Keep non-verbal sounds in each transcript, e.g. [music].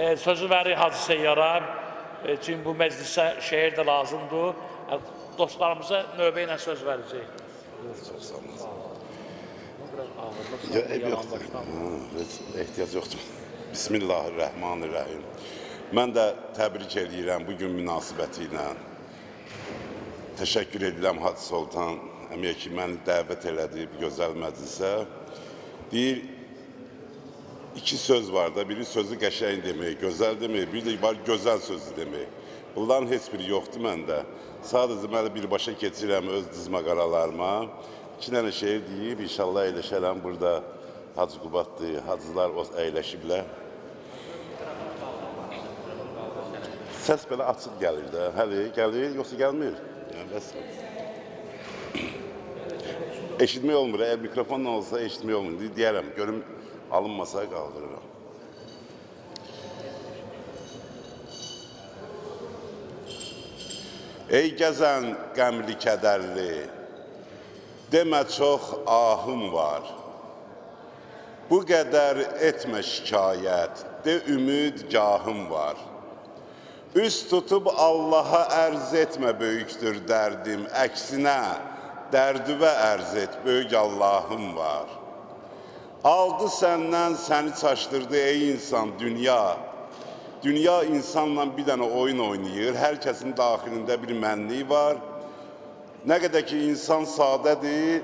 E, sözü verir Hacı Seyyara. E, çünkü bu meclisə şehir de lazımdır. E, dostlarımıza növbə ilə söz verəcək. Çox sağ olun. Ya, ev yoxdur. heç ehtiyac yoxdur. Bismillahirrahmanirrahim. Mən də təbrik edirəm bu gün münasibəti ilə. Təşəkkür edirəm Hacı Sultan əmiyə ki, məni dəvət elədi bu gözəl məclisə. Deyir, iki söz var da, biri sözü qəşəng demək, gözəl demək, bir də var gözəl sözü demək. Bunların heç biri yoxdur məndə. Sadəcə mən birbaşa keçirəm öz dizmə qaralarıma. İki dənə şeir deyib, inşallah əyləşərəm burada. Hacı Qubaddır, hacılar əyləşiblər. Səs belə açıq gəlir də. Həli gəlir, yoxsa gəlmir? Yəni bəs. Eşitmək olmur. Əgər mikrofonla olsa eşitmək olmur. Deyərəm, görüm alınmasa qaldırıram. Ey gəzən qəmli kədərli, demə çox ahım var. Bu qədər etmə şikayət, de ümid gahım var. Üst tutub Allaha ərz etmə böyükdür dərdim, əksinə dərdüvə ərz et, böyük Allahım var. Aldı səndən, səni çaşdırdı ey insan dünya. Dünya insanla bir dənə oyun oynayır, hər kəsin daxilində bir mənliyi var. Nə qədər ki, insan sadədir,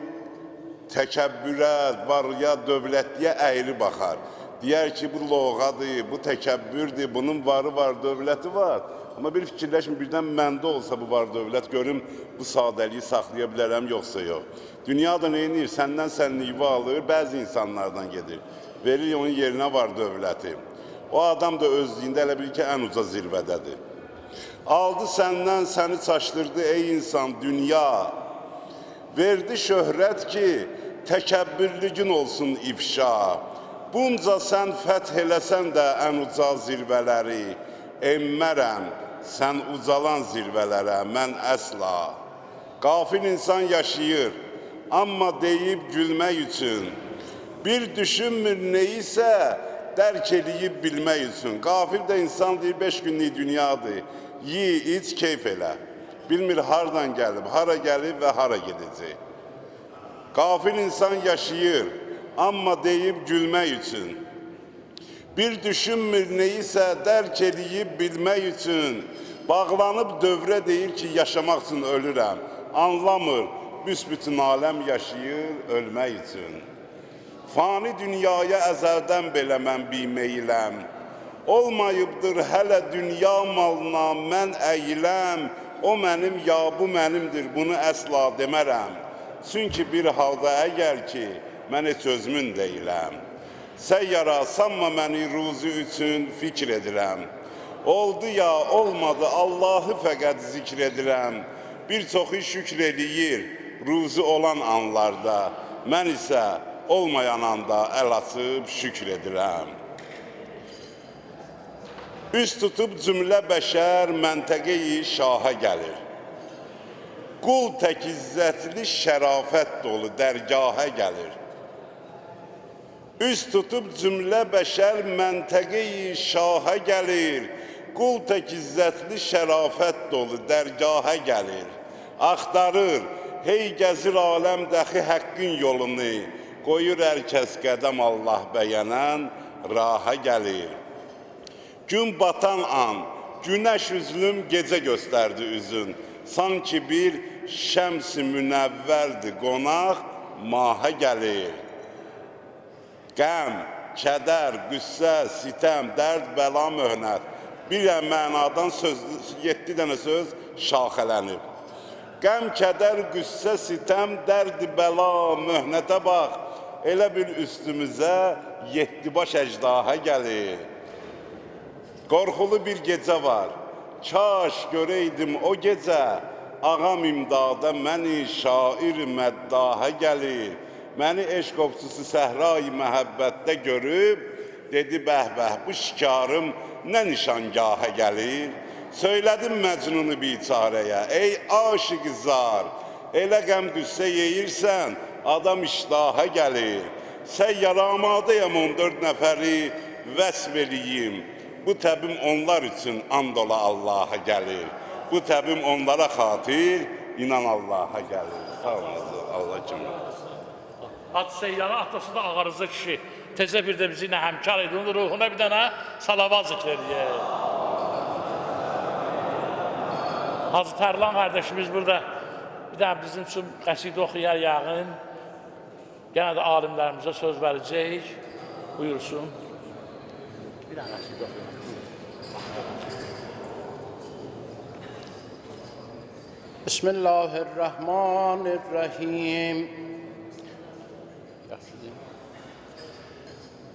təkəbbürə, varıya, dövlətliyə əyri baxar. Deyər ki, bu loğadır, bu təkəbbürdür, bunun varı var, dövləti var. Amma bir fikirləşmir, birdən məndə olsa bu var dövlət, görüm bu sadəliyi saxlaya bilərəm, yoxsa yox. Dünyada nə edir? Səndən sənliyi alır, bəzi insanlardan gedir. Verir onun yerinə var dövləti. O adam da özlüyündə elə bil ki, ən uca zirvədədir. Aldı səndən, səni çaşdırdı ey insan dünya. Verdi şöhrət ki, təkəbbürlügün olsun ifşa. Bunca sən fəth eləsən də ən uca zirvələri, emmərəm, sən ucalan zirvələrə, mən əsla. Qafil insan yaşayır, amma deyib gülmək üçün. Bir düşünmür neyisə, dərk eləyib bilmək üçün. Qafil də insan deyir, beş günlük dünyadır. Yi, iç, keyf elə. Bilmir hardan gəlib, hara gəlib və hara gedəcək. Qafil insan yaşayır, amma deyib gülmək üçün. Bir düşünmür neyisə dərk eləyib bilmək üçün. Bağlanıb dövrə deyir ki, yaşamaq üçün ölürəm. Anlamır, büsbütün aləm yaşayır ölmək üçün. Fani dünyaya əzəldən belə mən bimeyləm. Olmayıbdır hələ dünya malına mən əyiləm. O mənim, ya bu mənimdir, bunu əsla demərəm. Çünki bir halda əgər ki, mən heç özümün deyiləm. Səyyara, sanma məni ruzu üçün fikr edirəm. Oldu ya, olmadı, Allahı fəqət zikr edirəm. Bir çoxu şükr eləyir, ruzu olan anlarda. Mən isə olmayan anda əl açıb şükr edirəm. Üst tutub cümlə bəşər məntəqeyi şaha gəlir. Qul tək izzətli şərafət dolu dərgaha gəlir. Üst tutub cümlə bəşər məntəqeyi şaha gəlir. Qul tək izzətli şərafət dolu dərgaha gəlir. Axtarır, hey gəzir aləm dəxi həqqin yolunu. Qoyur hər kəs qədəm Allah bəyənən raha gəlir. Gün batan an, günəş üzlüm gecə göstərdi üzün. Sanki bir şəms-i münəvvərdir qonaq, maha gəlir. Qəm, kədər, qüssə, sitəm, dərd, bəla, möhnət. Bir mənadan söz, 7 dənə söz şaxələnib. Qəm, kədər, qüssə, sitəm, dərd, bəla, möhnətə bax. Elə bir üstümüzə yeddi baş əcdaha gəlir. Qorxulu bir gecə var. Kaş görəydim o gecə, ağam imdada məni şair məddaha gəlir. Məni eşq ovçusu səhra-i məhəbbətdə görüb, dedi bəh-bəh bu şikarım nə nişangaha gəlir. Söylədim Məcnunu biçarəyə, ey aşiq zar, elə qəm qüssə yeyirsən, adam iştaha gəlir. Səyyar amadəyəm 14 nəfəri vəsb eləyim. Bu təbim onlar üçün and ola Allaha gəlir. Bu təbim onlara xatir inan Allaha gəlir. Sağ olun. Allah kimi. Hacı Seyyarın atası da Ağarızı kişi. Tezə bir də bizi ilə həmkar. Onun ruhuna bir dənə salavat zikr edək. Hacı Tərlan qardaşımız burada bir dənə bizim üçün qəsidə oxuyar yağın. Yenə də alimlərimizə söz verəcək. Buyursun. Bir dənə qəsidə oxuyar. بسم الله الرحمن الرحیم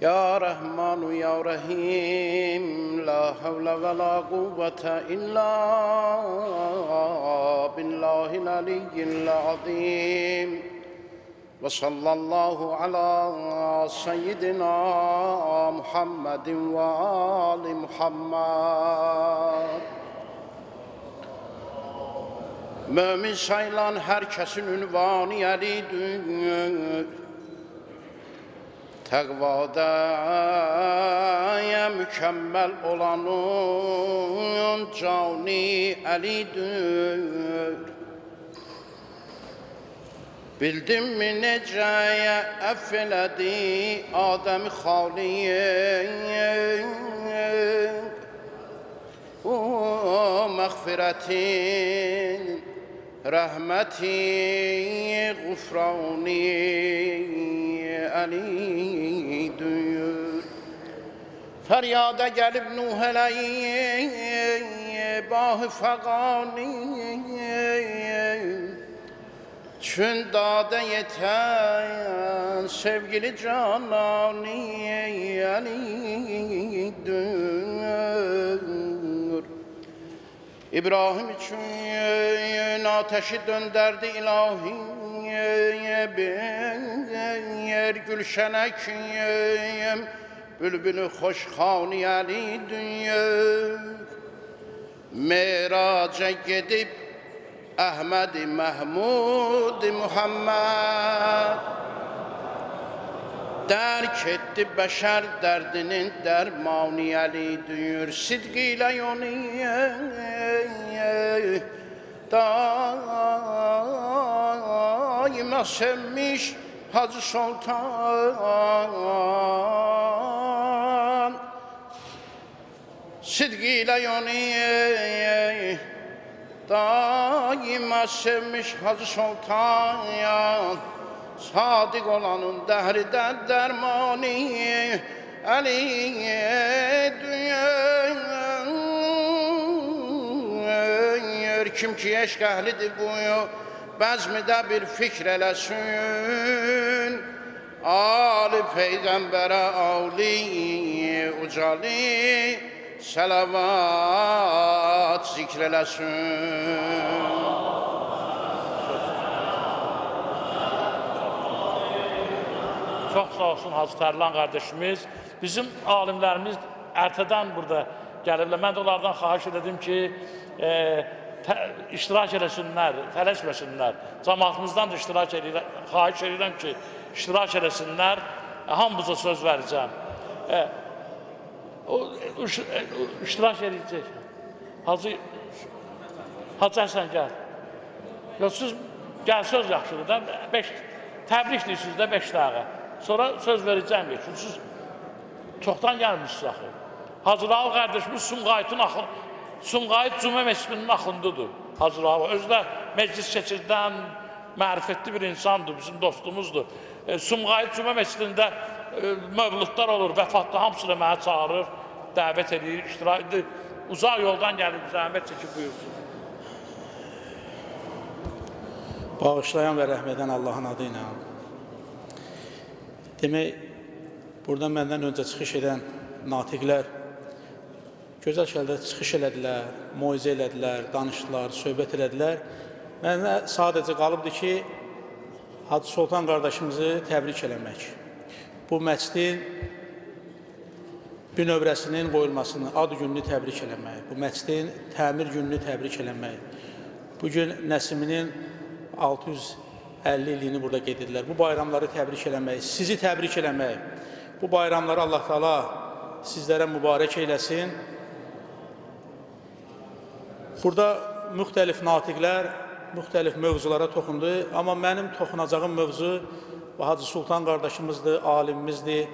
یا رحمان و یا رحیم لا حول ولا قوة الا بالله العلی العظیم وصلى الله على سيدنا محمد وآل محمد Mömin sayılan herkesin ünvanı Əlidir. Təqvada mükəmməl olanın cani Əlidir. Bildimmi necəyə əff elədi Adəmi xaliyin O məğfirətin rəhməti qufrani veli duyur. Feryada gelip Nuh eleyye bahı fegani Çün dada yeten sevgili canani duyur. İbrahim için ateşi dönderdi ilahi bir gülşene kim bülbülü hoşhani Ali dünya. Meraca gidip Ahmedi Mahmud Muhammed Dərk etdi bəşər dərdinin dərmanı əlidir Sidqilə yonu daima sevmiş Hacı Sultan. Sidqilə yonu daima sevmiş Hacı Sultan Sadık olanın dəhridən dərmanı Əli dünya Kim ki eşq əhlidir buyu Bəzmidə bir fikr eləsin Ali Peyğəmbərə ali ucali Səlavat zikr eləsin Çox sağ olsun Hacı Tərlan qardaşımız. Bizim alimlərimiz ertədən burada gəliblər. Mən də onlardan xahiş edim ki, e, tə, iştirak eləsinlər, tələsməsinlər. Cəmaatımızdan da iştirak edirəm, xahiş edirəm ki, iştirak eləsinlər. Hamımıza söz verəcəm. E, o, iş- e, iştirak edəcək. Hacı Hacı Həsən gəl. Ya siz gəlsəz yaxşıdır da 5 təbrik deyirsiniz də 5 dəqiqə. Sonra söz verəcəm ki, siz çoxdan gəlmisiniz axı. Hacı Rauf qardaşımız Sumqayıtın axın Sumqayıt Cümə məscidinin axındıdır. Hacı Rauf özü də məclis keçirdən mərifətli bir insandır, bizim dostumuzdur. E, Sumqayıt Cümə məscidində e, mövludlar olur, vəfatda hamısını mənə çağırır, dəvət edir, iştirak edir. Uzaq yoldan gəlib zəhmət çəkib buyursun. Bağışlayan və rəhm edən Allahın adı ilə. Demək, burada məndən öncə çıxış edən natiqlər gözəl şəkildə çıxış elədilər, moizə elədilər, danışdılar, söhbət elədilər. Mənə sadəcə qalıbdı ki, Hacı Sultan qardaşımızı təbrik eləmək. Bu məscidin bünövrəsinin qoyulmasını, ad gününü təbrik eləmək. Bu məscidin təmir gününü təbrik eləmək. Bu gün Nəsiminin 650 illiyini burada qeyd edirlər. Bu bayramları təbrik eləmək, sizi təbrik eləmək. Bu bayramları Allah Taala sizlərə mübarək eyləsin. Burada müxtəlif natiqlər müxtəlif mövzulara toxundu, amma mənim toxunacağım mövzu Hacı Sultan qardaşımızdır, alimimizdir.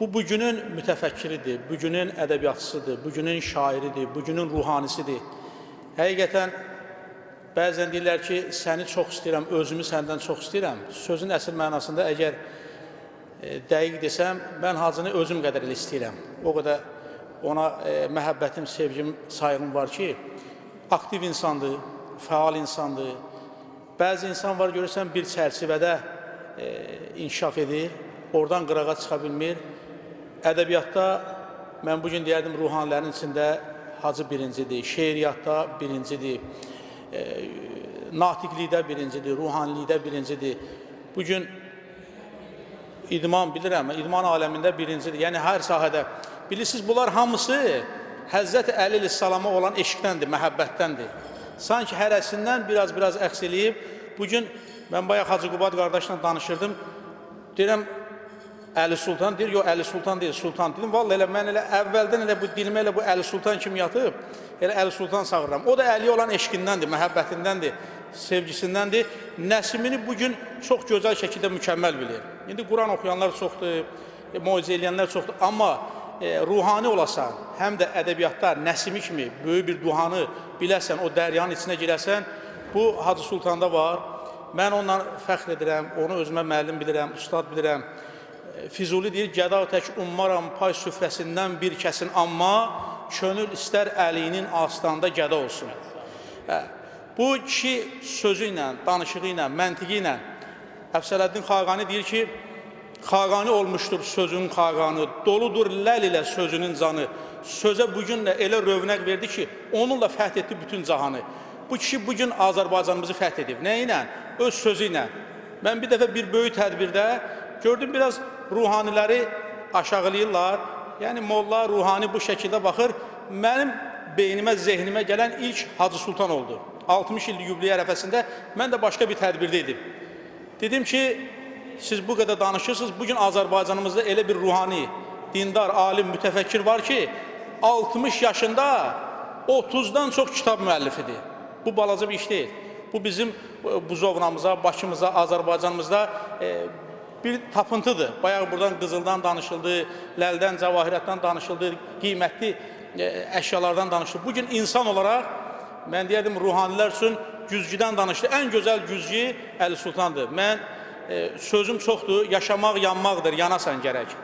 Bu bugünün mütəfəkkiridir, bugünün ədəbiyyatçısıdır, bugünün şairidir, bugünün ruhanisidir. Həqiqətən bəzən deyirlər ki, səni çox istəyirəm, özümü səndən çox istəyirəm. Sözün əsl mənasında əgər e, dəqiq desəm, mən Hacını özüm qədər istəyirəm. O qədər ona e, məhəbbətim, sevgim, sayğım var ki, aktiv insandır, fəal insandır. Bəzi insan var, görürsən, bir çərçivədə e, inkişaf edir, oradan qırağa çıxa bilmir. Ədəbiyyatda mən bugün deyərdim, ruhanilərin içində Hacı birincidir, şeiriyyatda birincidir, e, natiqlikdə birincidir, ruhanilikdə birincidir. Bugün idman bilirəm, idman aləmində birincidir. Yəni hər sahədə. Bilirsiniz, bunlar hamısı Həzrət Əli əleyhissalama olan eşqdəndir, məhəbbətdəndir. Sanki hərəsindən biraz-biraz əks eləyib. Bu gün mən bayaq Hacı Qubad qardaşla danışırdım. Deyirəm Əli Sultan deyir, yox Əli Sultan deyil, Sultan dedim. Vallahi elə mən elə əvvəldən elə bu dilimə elə bu Əli Sultan kimi yatıb, elə Əli Sultan sağıram. O da Əliyə olan eşqindəndir, məhəbbətindəndir, sevgisindəndir. Nəsimini bu gün çox gözəl şəkildə mükəmməl bilir. İndi Quran oxuyanlar çoxdur, e, moizə eləyənlər çoxdur, amma e, ruhani olasan, həm də ədəbiyyatda Nəsimi kimi böyük bir duhanı biləsən, o dəryanın içinə girəsən, bu Hacı Sultanda var. Mən ondan fəxr edirəm, onu özümə müəllim bilirəm, ustad bilirəm. Füzuli deyir, gəda tək ummaram pay süfrəsindən bir kəsin, amma könül istər əlinin astanda gəda olsun. Hə, bu kişi sözü ilə, danışığı ilə, məntiqi ilə Əfsələddin Xaqani deyir ki, Xaqani olmuşdur sözün xaqanı, doludur ləl ilə sözünün canı. Sözə bugün elə rövnəq verdi ki, onunla fəth etdi bütün cahanı. Bu kişi bugün Azərbaycanımızı fəth edib. Nə ilə? Öz sözü ilə. Mən bir dəfə bir böyük tədbirdə gördüm biraz ruhaniləri aşağılayırlar. Yəni molla ruhani bu şəkildə baxır. Mənim beynimə, zehnimə gələn ilk Hacı Sultan oldu. 60 illik yubileyi ərəfəsində mən də başqa bir tədbirdə idim. Dedim ki, siz bu qədər danışırsınız. Bugün Azərbaycanımızda elə bir ruhani, dindar, alim, mütəfəkkir var ki, 60 yaşında 30-dan çox kitab müəllifidir. Bu balaca bir iş deyil. Bu bizim e, buzovnamıza, Bakımıza, Azərbaycanımızda e, bir tapıntıdır. Bayaq buradan qızıldan danışıldı, ləldən, cəvahirətdən danışıldı, qiymətli e, əşyalardan danışıldı. Bugün insan olaraq mən deyərdim ruhanilər üçün güzgüdən danışdı. Ən gözəl güzgü Əli Sultandır. Mən e, sözüm çoxdur, yaşamaq yanmaqdır, yanasan gərək.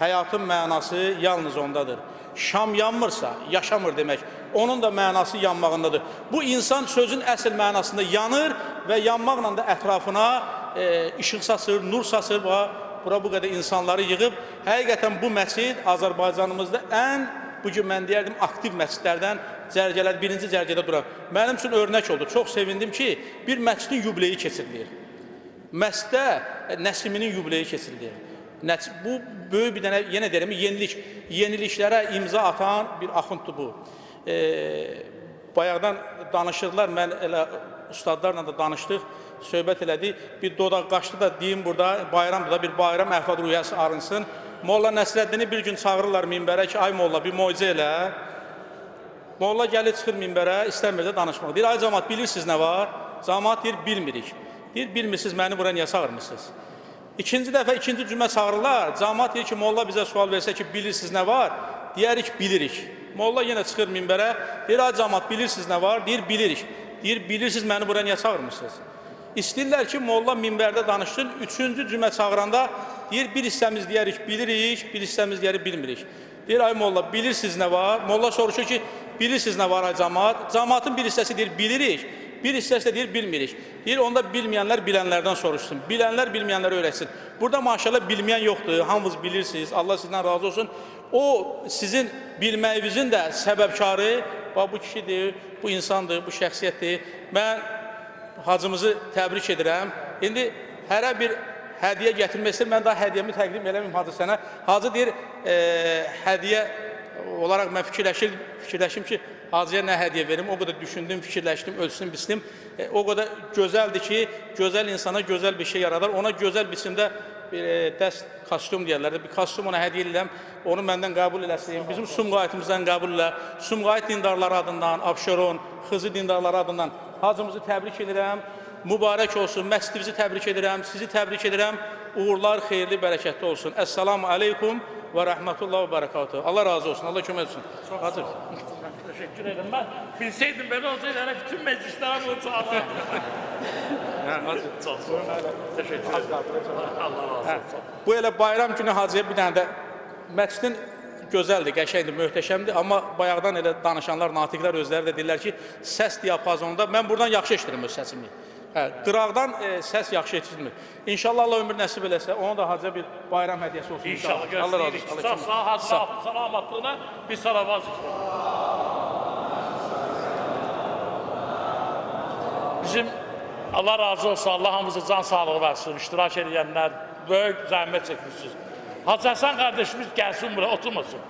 Həyatın mənası yalnız ondadır. Şam yanmırsa, yaşamır demək. Onun da mənası yanmağındadır. Bu insan sözün əsl mənasında yanır və yanmaqla da ətrafına e, işıq saçır, nur saçır və bura bu qədər insanları yığıb. Həqiqətən bu məscid Azərbaycanımızda ən bu gün mən deyərdim aktiv məscidlərdən cərgələr birinci cərgədə duran. Mənim üçün örnək oldu. Çox sevindim ki, bir məscidin yubileyi keçirilir. Məsdə Nəsiminin yubileyi keçirilir. Nəs bu böyük bir dənə yenə deyirəm yenilik, yeniliklərə imza atan bir axunddur bu. E, bayaqdan danışırdılar, mən elə ustadlarla da danışdıq, söhbət elədik. Bir dodaq qaçdı da deyim burada bayramdır da bir bayram əhvad rüyası arınsın. Molla Nəsrəddini bir gün çağırırlar minbərə ki, ay molla bir moizə elə. Molla gəlir çıxır minbərə, istəmir də danışmaq. Deyir, ay cəmaat bilirsiniz nə var? Cəmaat deyir, bilmirik. Deyir, bilmirsiniz, məni bura niyə çağırmırsınız? İkinci dəfə, ikinci cümlə çağırırlar. Cəmaat deyir ki, molla bizə sual versə ki, bilirsiniz nə var? Deyərik, bilirik. Molla yenə çıxır minbərə, deyir, ay cəmaat bilirsiniz nə var? Deyir, bilirik. Deyir, bilirsiniz, məni bura niyə çağırmırsınız? İstəyirlər ki, molla minbərdə danışsın. Üçüncü cümlə çağıranda deyir, bir hissəmiz deyərik, bilirik, bir hissəmiz deyərik, bilmirik. Deyir, ay molla, bilirsiniz nə var? Molla soruşur ki, bilirsiniz nə var ay cəmaat? Cəmaatın bir hissəsi deyir, bilirik. Bir hissəsi də deyir, bilmirik. Deyir, onda bilməyənlər bilənlərdən soruşsun. Bilənlər bilməyənləri öyrətsin. Burada maşallah bilməyən yoxdur. Hamınız bilirsiniz. Allah sizdən razı olsun. O sizin bilməyinizin də səbəbkarı bu kişidir, bu insandır, bu şəxsiyyətdir. Mən hacımızı təbrik edirəm. İndi hərə bir hədiyyə gətirmək istəyir. Mən daha hədiyyəmi təqdim eləməyim hacı sənə. Hacı deyir, e, hədiyyə olaraq mən fikirləşir, fikirləşim ki, Hacıya nə hədiyyə verim? O qədər düşündüm, fikirləşdim, ölçdüm, biçdim. E, o qədər gözəldir ki, gözəl insana gözəl bir şey yaradar. Ona gözəl biçimdə bir e, dəst kostyum deyirlər, bir kostyum ona hədiyyə edirəm. Onu məndən qəbul eləsin. Bizim Sumqayıtımızdan qəbul elə. Sumqayıt dindarları adından, Abşeron, Xızı dindarları adından hacımızı təbrik edirəm. Mübarək olsun. Məscidimizi təbrik edirəm. Sizi təbrik edirəm. Uğurlar xeyirli, bərəkətli olsun. Əssalamu aleykum və rəhmətullah və bərəkatuhu. Allah razı olsun. Allah kömək etsin. Hacı. Teşekkür ederim. Ben bilseydim böyle olsaydı hele bütün meclislere bunu çağırırdım. Hə. Çok sağ olun. Teşekkür ederim. Allah razı Hə, olsun. Bu elə bayram günü hacıya bir dənə də məscidin gözəldir, qəşəngdir, möhtəşəmdir, amma bayaqdan elə danışanlar, natiqlər özləri də deyirlər ki, səs diapazonunda mən buradan yaxşı eşidirəm öz səsimi. Hə, qıraqdan e, səs yaxşı eşitmir. İnşallah Allah ömür nəsib eləsə, ona da hacıya bir bayram hədiyyəsi olsun. İnşallah Allah razı olsun. Sağ sağ sağ salamatlığına bir istiyorum. Bizim Allah razı olsun, Allah hamımıza can sağlığı versin, iştirak edenler, böyük zahmet çekmişsiniz. Hacı Hasan kardeşimiz gelsin buraya, oturmasın.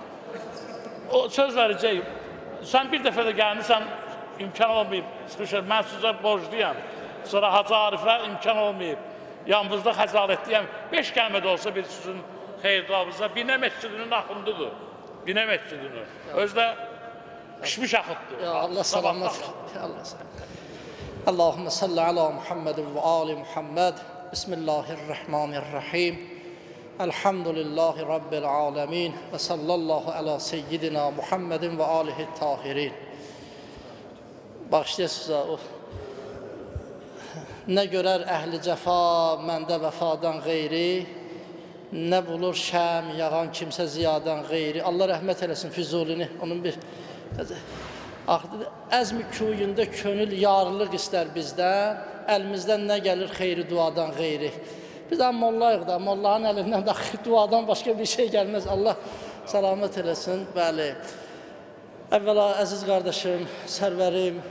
O söz vereceğim. Sen bir defa da gelmişsen imkan olmayıp, sıkışır. Ben size borçluyum. Sonra Hacı Arif'e imkan olmayıp, yanınızda xəcalətliyəm. Beş kəlmə də olsa bir sizin xeyir duanızda Binə məscidinin axındıdır. Binə məscidinin. Özü də pişmiş axıtdır. Ya Allah selamet. Ya Allah selamet. Allahümme salli ala Muhammedin ve ali Muhammed. Bismillahirrahmanirrahim. Elhamdülillahi Rabbil alemin. Ve sallallahu ala seyyidina Muhammedin ve alihi tahirin. Bağışlayasınız o. [laughs] Nə görər əhli cəfa məndə vəfadan qeyri, nə bulur şəm yağan kimsə ziyadan qeyri. Allah rəhmət eləsin Füzulini, onun bir əzmi kuyunda könül yarlıq istər bizdən, əlimizdən nə gəlir xeyri duadan qeyri. Biz də mollayıq da, mollanın əlindən də [laughs] duadan başqa bir şey gəlməz. Allah səlamət eləsin. Bəli. Əvvəla əziz qardaşım, sərvərim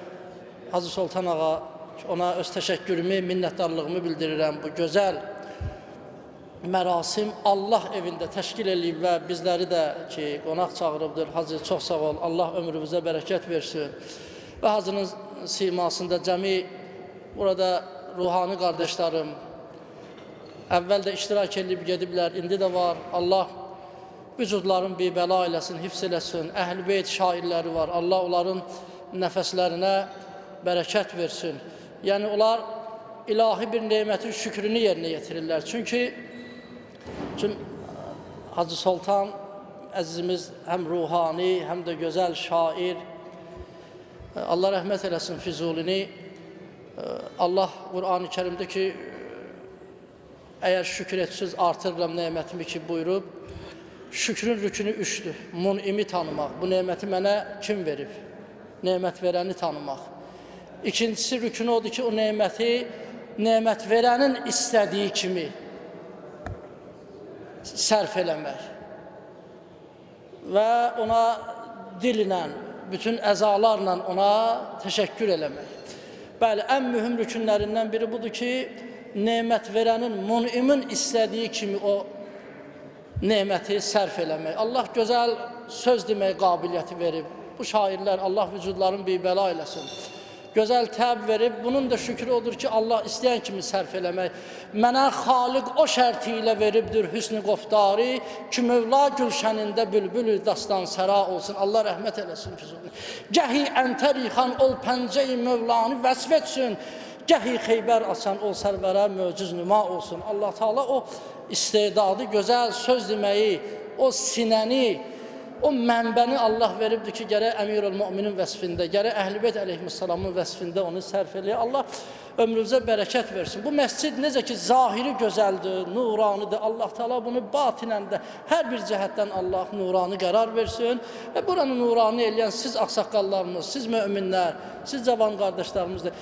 Hacı Sultan ağa ona öz təşəkkürümü, minnətdarlığımı bildirirəm. Bu gözəl mərasim Allah evində təşkil eləyib və bizləri də ki, qonaq çağırıbdır. Hacı çox sağ ol. Allah ömrümüzə bərəkət versin. Və hacının simasında cəmi burada ruhani qardaşlarım əvvəl də iştirak edib gediblər, indi də var. Allah vücudların bir bəla eləsin, hifz eləsin. Əhl-i beyt şairləri var. Allah onların nəfəslərinə bərəkət versin. Yəni onlar ilahi bir nemətin şükrünü yerinə yetirirlər. Çünki Çünki Hacı Sultan əzizimiz həm ruhani, həm də gözəl şair. Allah rəhmət eləsin Füzulini. Allah Qurani Kərimdə ki, əgər şükür etsiz artırıram nemətimi ki buyurub, şükrün rükünü üçdür. Munimi tanımaq, bu neməti mənə kim verib? Nemət verəni tanımaq. İkincisi rükünü odur ki, o neməti nemət verənin istədiyi kimi sərf eləmək və ona dillə, bütün əzalarla ona təşəkkür eləmək. Bəli, ən mühüm rükünlərindən biri budur ki, nemət verənin, munimin istədiyi kimi o neməti sərf eləmək. Allah gözəl söz demək qabiliyyəti verib. Bu şairlər Allah vücudların bir bəla eləsin. Gözəl təb verib, bunun da şükrü odur ki, Allah istəyən kimi sərf eləmək. Mənə xaliq o şərti ilə veribdir hüsnü qoftari ki, Mövla gülşənində bülbülü dastan səra olsun. Allah rəhmət eləsin Füzuli. Gəhi əntəri xan ol pəncəyi Mövlanı vəsf etsin. Gəhi Xeybər asan ol sərvərə möcüz nüma olsun. Allah Taala o istedadı, gözəl söz deməyi, o sinəni, o mənbəni Allah veribdir ki, gərək Əmirül Müminin vəsfində, gərək Əhlibeyt əleyhissalamın vəsfində onu sərf eləyə. Allah ömrünüzə bərəkət versin. Bu məscid necə ki zahiri gözəldir, nuranidir. Allah Taala bunu batinən də hər bir cəhətdən Allah nurani qərar versin və buranı nurani eləyən siz ağsaqqallarımız, siz möminlər, siz cavan qardaşlarımızdır.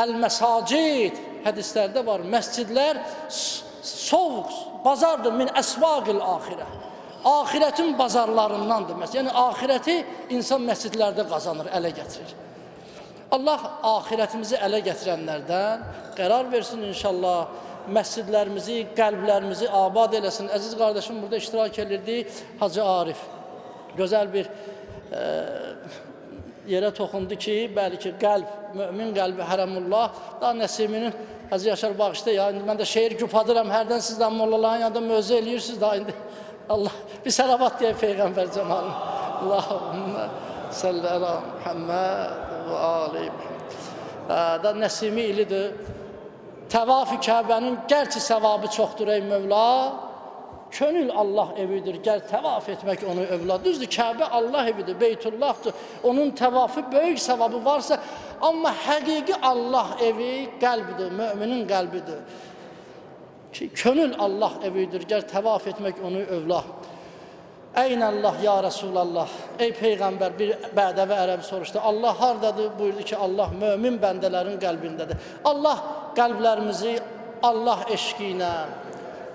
Əl-məsacid hədislərdə var. Məscidlər sovuq bazardır min əsvaqil axirə. Axirətin bazarlarındandır. Yəni axirəti insan məscidlərdə qazanır, ələ gətirir. Allah axirətimizi ələ gətirənlərdən qərar versin inşallah. Məscidlərimizi, qəlblərimizi abad eləsin. Əziz qardaşım burada iştirak edirdi Hacı Arif. Gözəl bir e, yerə toxundu ki, bəli ki, qəlb, mömin qəlbi hərəmullah, da Nəsiminin Hacı Yaşar bağışla ya. İndi mən də şeir güpadıram. Hərdən sizdən mollaların yanında mövzu eləyirsiniz da indi. Allah bir salavat deyək Peyğəmbər cəmalına. Allahümmə salli ala Muhammed və ali. Hə, Da Nəsimi ilidir. Təvaf-ı Kəbənin gerçi sevabı çoxdur ey Mövla. Könül Allah evidir. Gəl təvaf etmək onu övlad. Düzdür, Kəbə Allah evidir, Beytullahdır. Onun təvafı böyük savabı varsa, amma həqiqi Allah evi qəlbidir, müminin qəlbidir. Ki, Könül Allah evidir. Gəl təvaf etmək onu övlad. Eynəllah ya Resulallah. Ey Peyğəmbər bir bədəvi ərəb soruşdu. Allah hardadır? Buyurdu ki, Allah mömin bəndələrin qəlbindədir. Allah qəlblərimizi Allah eşqi ilə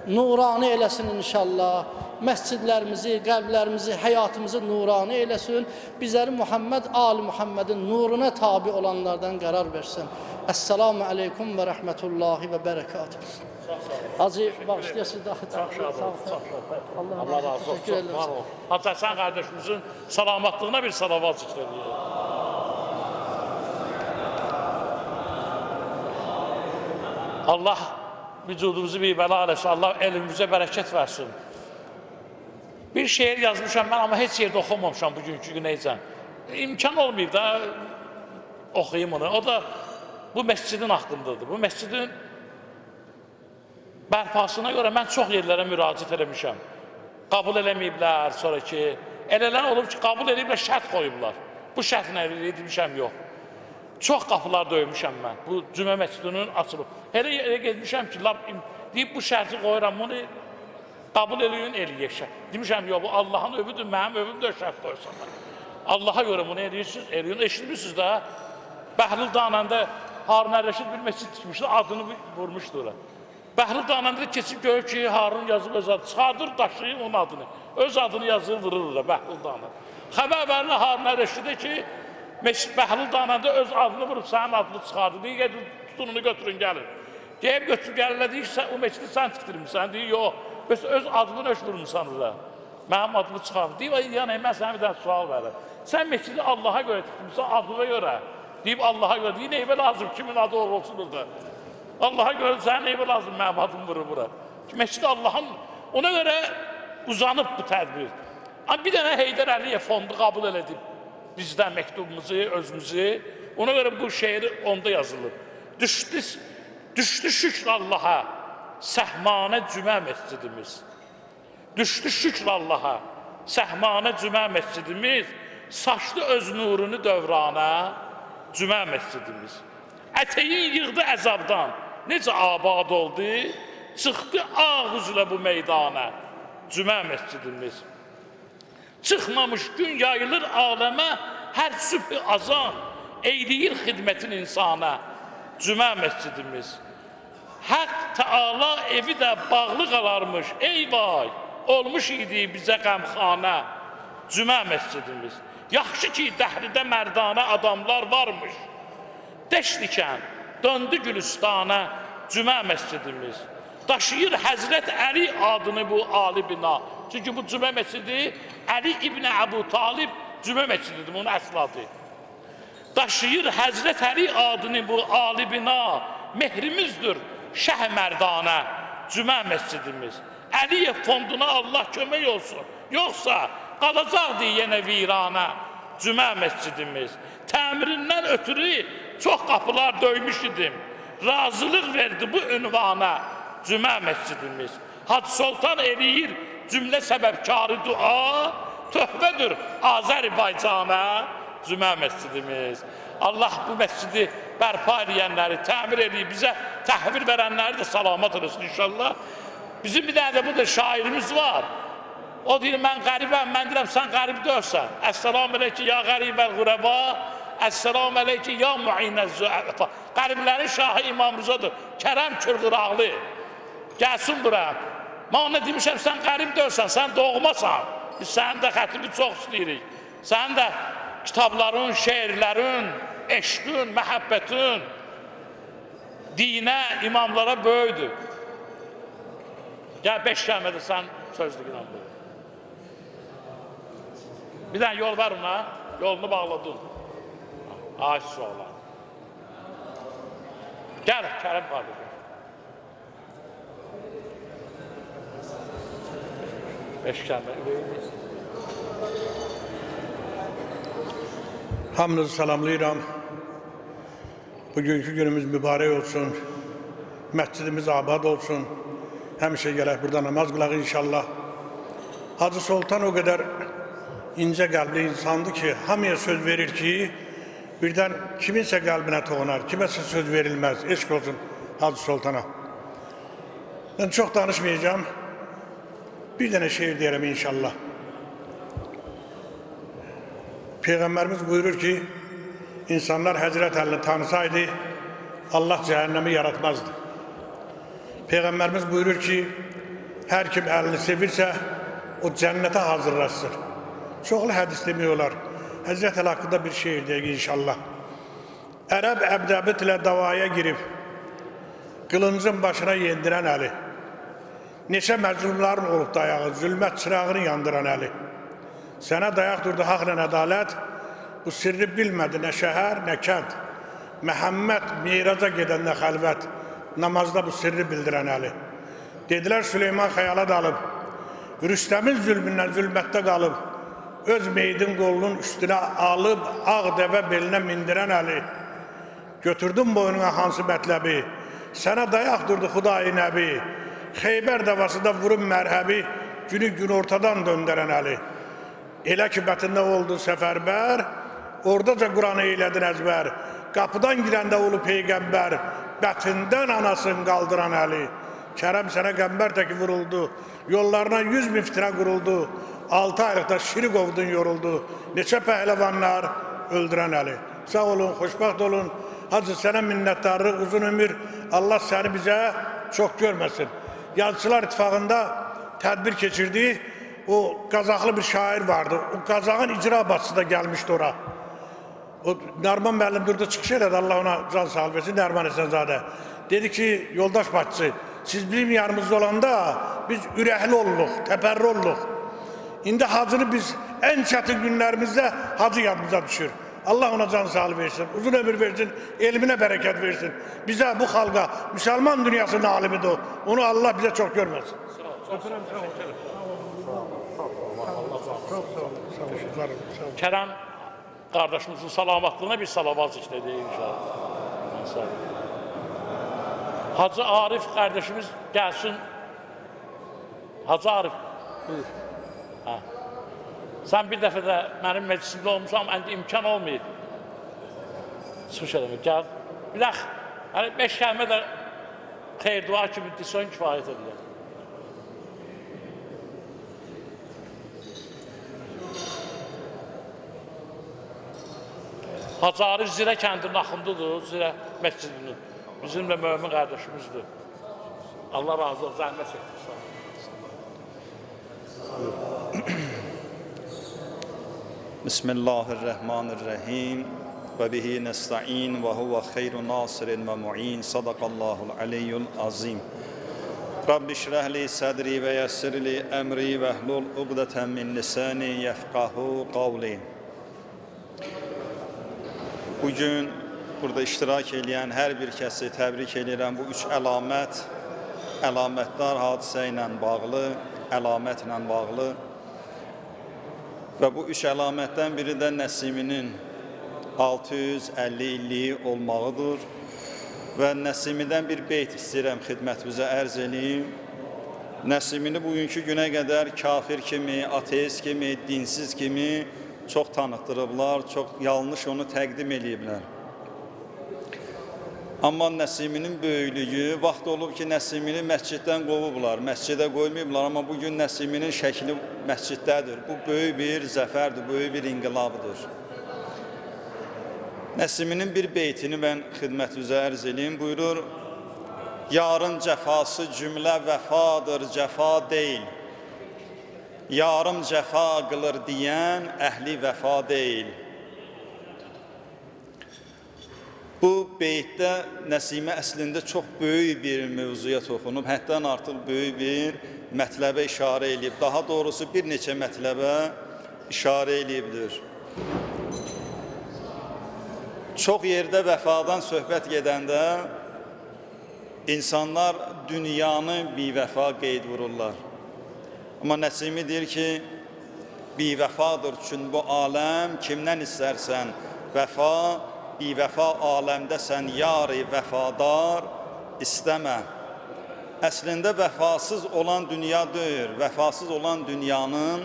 nurani eləsin inşallah. Məscidlərimizi, qəlblərimizi, həyatımızı nurani eləsin. Bizləri Muhammed Ali Muhammedin nuruna tabi olanlardan qərar versin. Esselamu aleykum və rəhmətullahi və bərəkatuhu. Hacı bağışlayasınız daha Çox şad olun, olun. Allah razı olsun, çox var ol. Hacı Həsən qardaşımızın salamatlığına bir salavat zikr ediyor. Allah vücudumuzu bir bəla eləsin, Allah elmimizə bərəkət versin. Bir şeir yazmışam mən, amma heç yerdə oxumamışam bugünkü günəyəcən. İmkan olmayıb da oxuyayım onu. O da bu məscidin haqqındadır. Bu məscidin bərpasına görə mən çox yerlərə müraciət eləmişəm. Qəbul eləməyiblər, sonra ki, elələr olub ki, qəbul eləyiblər, şərt qoyublar. Bu şərtlə edilmişəm, yox. Çox qapılar döymüşəm mən. Bu cümə məscidinin açılıb. Elə yerə getmişəm ki, im- deyib bu şərti qoyuram, bunu qəbul eləyin, eləyək. Demişəm, yox, bu Allahın övüdür, mənim övüm də şərt qoysunlar. Allaha görə bunu eləyirsiniz, eləyin. Eşitmişsiniz də, Bəhlul Dananda Harun Ər-Rəşid bir məscid tikmişdi, adını vurmuşdu ora. Bəhlul Dananda da keçib görür ki, Harun yazıb öz adını, çıxardır, daşıyır onun adını. Öz adını yazır, vurur ora Bəhlul Dananda. Xəbər verir Harun Ər-Rəşidə ki, Mescid Bəhlul Dananda öz adını vurub sənin adını çıxardı. Deyir, gedin, tutun onu götürün, gəlin. Gəlib götür gəlirlər, deyir, sən, o məscidi sən tikdirmirsən, deyir, yox. Bəs öz adını nöş vurmuşsan ora. Mənim adımı çıxardı. Deyir, "Ay, yəni mən sənə bir dənə sual verirəm. Sən məscidi Allaha görə tikdirmisən, adına görə. Deyib Allaha görə. Deyir, neyvə lazım, kimin adı olsun orada. Allaha görə sənə neyvə lazım, mənim adım vurur bura. Ki, məscid Allahın, ona görə uzanıb bu tədbir. Amma bir dənə Heydər Əliyev fondu qəbul edib bizdən məktubumuzu, özümüzü. Ona görə bu şeir onda yazılıb. Düşdü, düşdü şükr Allaha, səhmanə cümə məscidimiz. Düşdü şükr Allaha, səhmanə cümə məscidimiz, saçdı öz nurunu dövrana, cümə məscidimiz. Ətəyin yığdı əzabdan, necə abad oldu, çıxdı ağızla bu meydana, cümə məscidimiz. Çıxmamış gün yayılır aləmə, hər sübh azan, eyləyir xidmətin insana, cümə məscidimiz. Hak Teala evi də bağlı qalarmış. Ey vay, olmuş idi bizə qəmxana, cümə məscidimiz. Yaxşı ki, dəhridə mərdanə adamlar varmış. Deş dikən, döndü Gülüstana, cümə məscidimiz. Daşıyır Həzrət Əli adını bu ali bina. Çünki bu cümə məscidi Əli İbn Əbu Talib cümə məscididir, bunun əsl adı. Daşıyır Həzrət Əli adını bu ali bina, mehrimizdir Şəh Mərdanə, cümə məscidimiz. Əliyev fonduna Allah kömək olsun. Yoxsa qalacaqdı yenə viranə, cümə məscidimiz. Təmirindən ötürü çox qapılar döymüş idim. Razılıq verdi bu ünvana, cümə məscidimiz. Hacı Sultan eləyir cümlə səbəbkarı dua, töhbədir Azərbaycana, cümə məscidimiz. Allah bu məscidi bərpa edənləri, təmir edib, bizə təhvil verənləri də salamat olsun inşallah. Bizim bir dənə də burada şairimiz var. O deyir, mən qəribəm, mən deyirəm, sən qərib dörsən. Əssalamu aleyki, ya qəribəl qurəba, Əssalamu aleyki, ya muinəz züəfa. Qəriblərin şahı İmam Rızadır, Kərəm Kürqıraqlı. Gəlsin bura. Mən ona demişəm, sən qərib dörsən, sən doğmasan. Biz sənin də xətini çox istəyirik. Sənin də kitabların, şeirlərin, eşqün, məhəbbətin dinə, imamlara böyüdür. Gəl beş kəlmədə sən sözlük inandır. Bir dənə yol var ona, yolunu bağladın. Ay suala. Gəl, Kərim qardaşım. Beş kəlmə ürəyiniz. Hamınızı salamlayıram. Bugünkü günümüz mübarək olsun. Məscidimiz abad olsun. Həmişə gələk burada namaz qılaq inşallah. Hacı Sultan o qədər incə qəlbli insandı ki, hamıya söz verir ki, birdən kiminsə qəlbinə toğunar, kiməsə söz verilməz. Eşq olsun Hacı Sultana. Mən çox danışmayacağım. Bir dənə şeir deyərəm inşallah. Peyğəmbərimiz buyurur ki, insanlar Həzrət Əlini tanısaydı, Allah cəhənnəmi yaratmazdı. Peyğəmbərimiz buyurur ki, hər kim əlini sevirsə, o cənnətə hazırlaşsın. Çoxlu hədis demək olar. Həzrət Əli haqqında bir şeir deyək inşallah. Ərəb əbdəbitlə davaya girib, qılıncın başına yendirən əli. Neçə məzlumların olub dayağı, zülmət çırağını yandıran əli. Sənə dayaq durdu haqla ədalət, bu sirri bilmədi nə şəhər, nə kənd. Məhəmməd meyraca gedəndə xəlvət, namazda bu sirri bildirən əli. Dedilər Süleyman xəyala dalıb, Rüstəmin zülmündən zülmətdə qalıb, öz meydin qolunun üstünə alıb, ağ dəvə belinə mindirən əli. Götürdün boynuna hansı mətləbi, sənə dayaq durdu xudayi nəbi, Xeybər davasında vurun mərhəbi, günü gün ortadan döndərən əli. Elə ki, bətində oldu səfərbər, oradaca Quranı eylədin əzbər. Qapıdan girəndə olu Peyğəmbər, bətindən anasını qaldıran əli. Kərəm sənə qəmbər təki vuruldu, yollarına yüz min fitrə quruldu. Altı aylıqda şiri qovdun yoruldu, neçə pəhləvanlar öldürən əli. Sağ olun, xoşbaxt olun. Hacı sənə minnətdarlıq, uzun ömür. Allah səni bizə çox görməsin. Yazıçılar İttifaqında tədbir keçirdi. O Qazaxlı bir şair vardı. O Qazaxın icra başçısı da gəlmişdi ora. O Narman müəllim durdu çıxış elədi. Allah ona can sağ versin. Nərman Əsənzadə. Dedi ki, yoldaş başçı, siz bizim yanımızda olanda biz ürəkli olduq, təpərri olduq. İndi hacını biz en çətin günlərimizdə hacı yadımıza düşür. Allah ona can sağlığı versin, uzun ömür versin, elmine bereket versin. Bize bu halka, Müslüman dünyasının alimidir o. Onu Allah bize çok görmesin. Kərəm qardaşımızın salamatlığına bir salavat zikr inşallah. Sağ olun. Hacı Arif qardaşımız gəlsin. Hacı Arif, buyur. Hə. Sən bir dəfə də mənim məclisimdə olmuşam, indi imkan olmayıb. Çıxış eləmək, gəl. Biləx, yəni beş kəlmə də xeyr dua kimi desən kifayət edir. Hacı Arif Zirə kəndinin axındıdır, Zirə məscidinin. Bizimlə mömin qardaşımızdır. Allah razı olsun, zəhmət çəkdik. Sağ olun. بسم الله الرحمن الرحيم وبه نستعين وهو خير ناصر ومعين صدق الله العلي العظيم رب اشرح لي صدري ويسر لي أمري واحلل عقدة من لساني يفقه قولي Bugün burada iştirak edən hər bir kəsi təbrik edirəm. Bu üç əlamət, əlamətdar hadisə ilə bağlı, əlamətlə bağlı və bu üç əlamətdən biri də Nəsiminin 650 illiyi olmağıdır və Nəsimidən bir beyt istəyirəm xidmətimizə ərz eləyim. Nəsimini bugünkü günə qədər kafir kimi, ateist kimi, dinsiz kimi çox tanıtdırıblar, çox yanlış onu təqdim eləyiblər. Amma Nəsiminin böyüklüyü, vaxt olub ki, Nəsimini məsciddən qovublar, məscidə qoymayıblar, amma bugün Nəsiminin şəkli məsciddədir. Bu böyük bir zəfərdir, böyük bir inqilabdır. Nəsiminin bir beytini mən xidmətinizə ərz eləyim, buyurur, Yarın cəfası cümlə vəfadır, cəfa deyil. Yarım cəfa qılır deyən əhli vəfa deyil. Bu beytdə Nəsimə əslində çox böyük bir mövzuya toxunub, həddən artıq böyük bir mətləbə işarə eləyib. Daha doğrusu bir neçə mətləbə işarə eləyibdir. Çox yerdə vəfadan söhbət gedəndə İnsanlar dünyanı bivəfa qeyd vururlar. Amma Nəsimi deyir ki, bivəfadır üçün bu aləm, kimdən istərsən vəfa, bivəfa aləmdə sən yari vəfadar istəmə. Əslində vəfasız olan dünya deyil, vəfasız olan dünyanın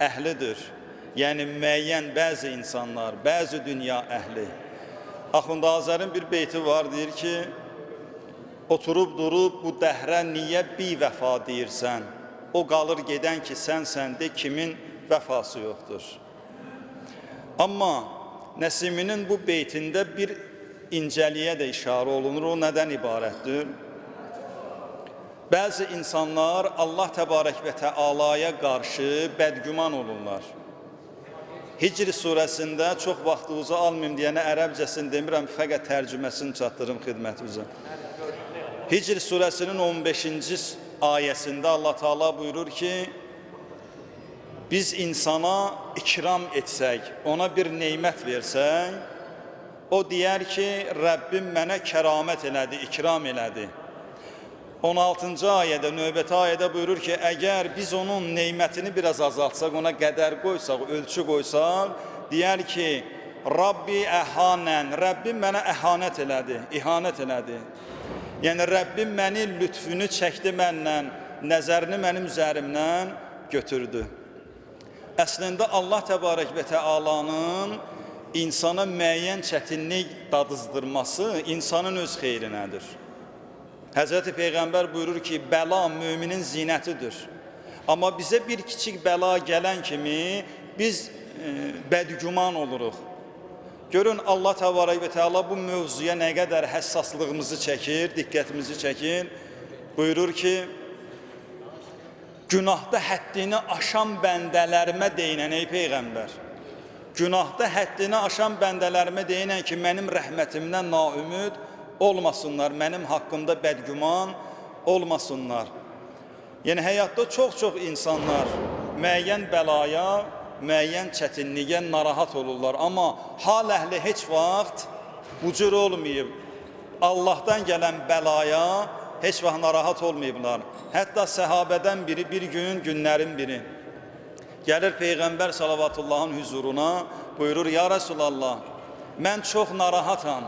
əhlidir. Yəni müəyyən bəzi insanlar, bəzi dünya əhli. Axund Azərin bir beyti var, deyir ki, oturub durub bu dəhrə niyə bivəfa deyirsən? O qalır gedən ki, sənsən de kimin vəfası yoxdur. Amma Nəsiminin bu beytində bir incəliyə də işarə olunur. O nədən ibarətdir? Bəzi insanlar Allah təbarək və təalaya qarşı bədgüman olurlar. Hicr surəsində çox vaxtınızı almayım deyənə ərəbcəsini demirəm, fəqət tərcüməsini çatdırım xidmətinizə. Hicr surəsinin 15-ci ayəsində Allah Taala buyurur ki, biz insana ikram etsək, ona bir neymət versək, o deyər ki, Rəbbim mənə kəramət elədi, ikram elədi. 16-cı ayədə, növbəti ayədə buyurur ki, əgər biz onun neymətini biraz azaltsaq, ona qədər qoysaq, ölçü qoysaq, deyər ki, Rabbi əhanən, Rəbbim mənə əhanət elədi, ihanət elədi. Yəni, Rəbbim məni lütfünü çəkdi məndən, nəzərini mənim üzərimdən götürdü. Əslində Allah təbarək və təalanın insana müəyyən çətinlik dadızdırması insanın öz xeyrinədir. Həzrəti Peyğəmbər buyurur ki, bəla müminin zinətidir. Amma bizə bir kiçik bəla gələn kimi biz e, bədgüman oluruq. Görün Allah Təbarək və Təala bu mövzuya nə qədər həssaslığımızı çəkir, diqqətimizi çəkir. Buyurur ki, günahda həddini aşan bəndələrimə deyinən ey peyğəmbər. Günahda həddini aşan bəndələrimə deyinən ki, mənim rəhmətimdən naümid olmasınlar, mənim haqqımda bədgüman olmasınlar. Yəni həyatda çox-çox insanlar müəyyən bəlaya, müəyyən çətinliyə narahat olurlar, amma hal əhli heç vaxt bu cür olmayıb. Allahdan gələn bəlaya heç vaxt narahat olmayıblar. Hətta səhabədən biri bir gün, günlərin biri gəlir Peyğəmbər salavatullahın hüzuruna, buyurur, Ya Rasulallah, mən çox narahatam.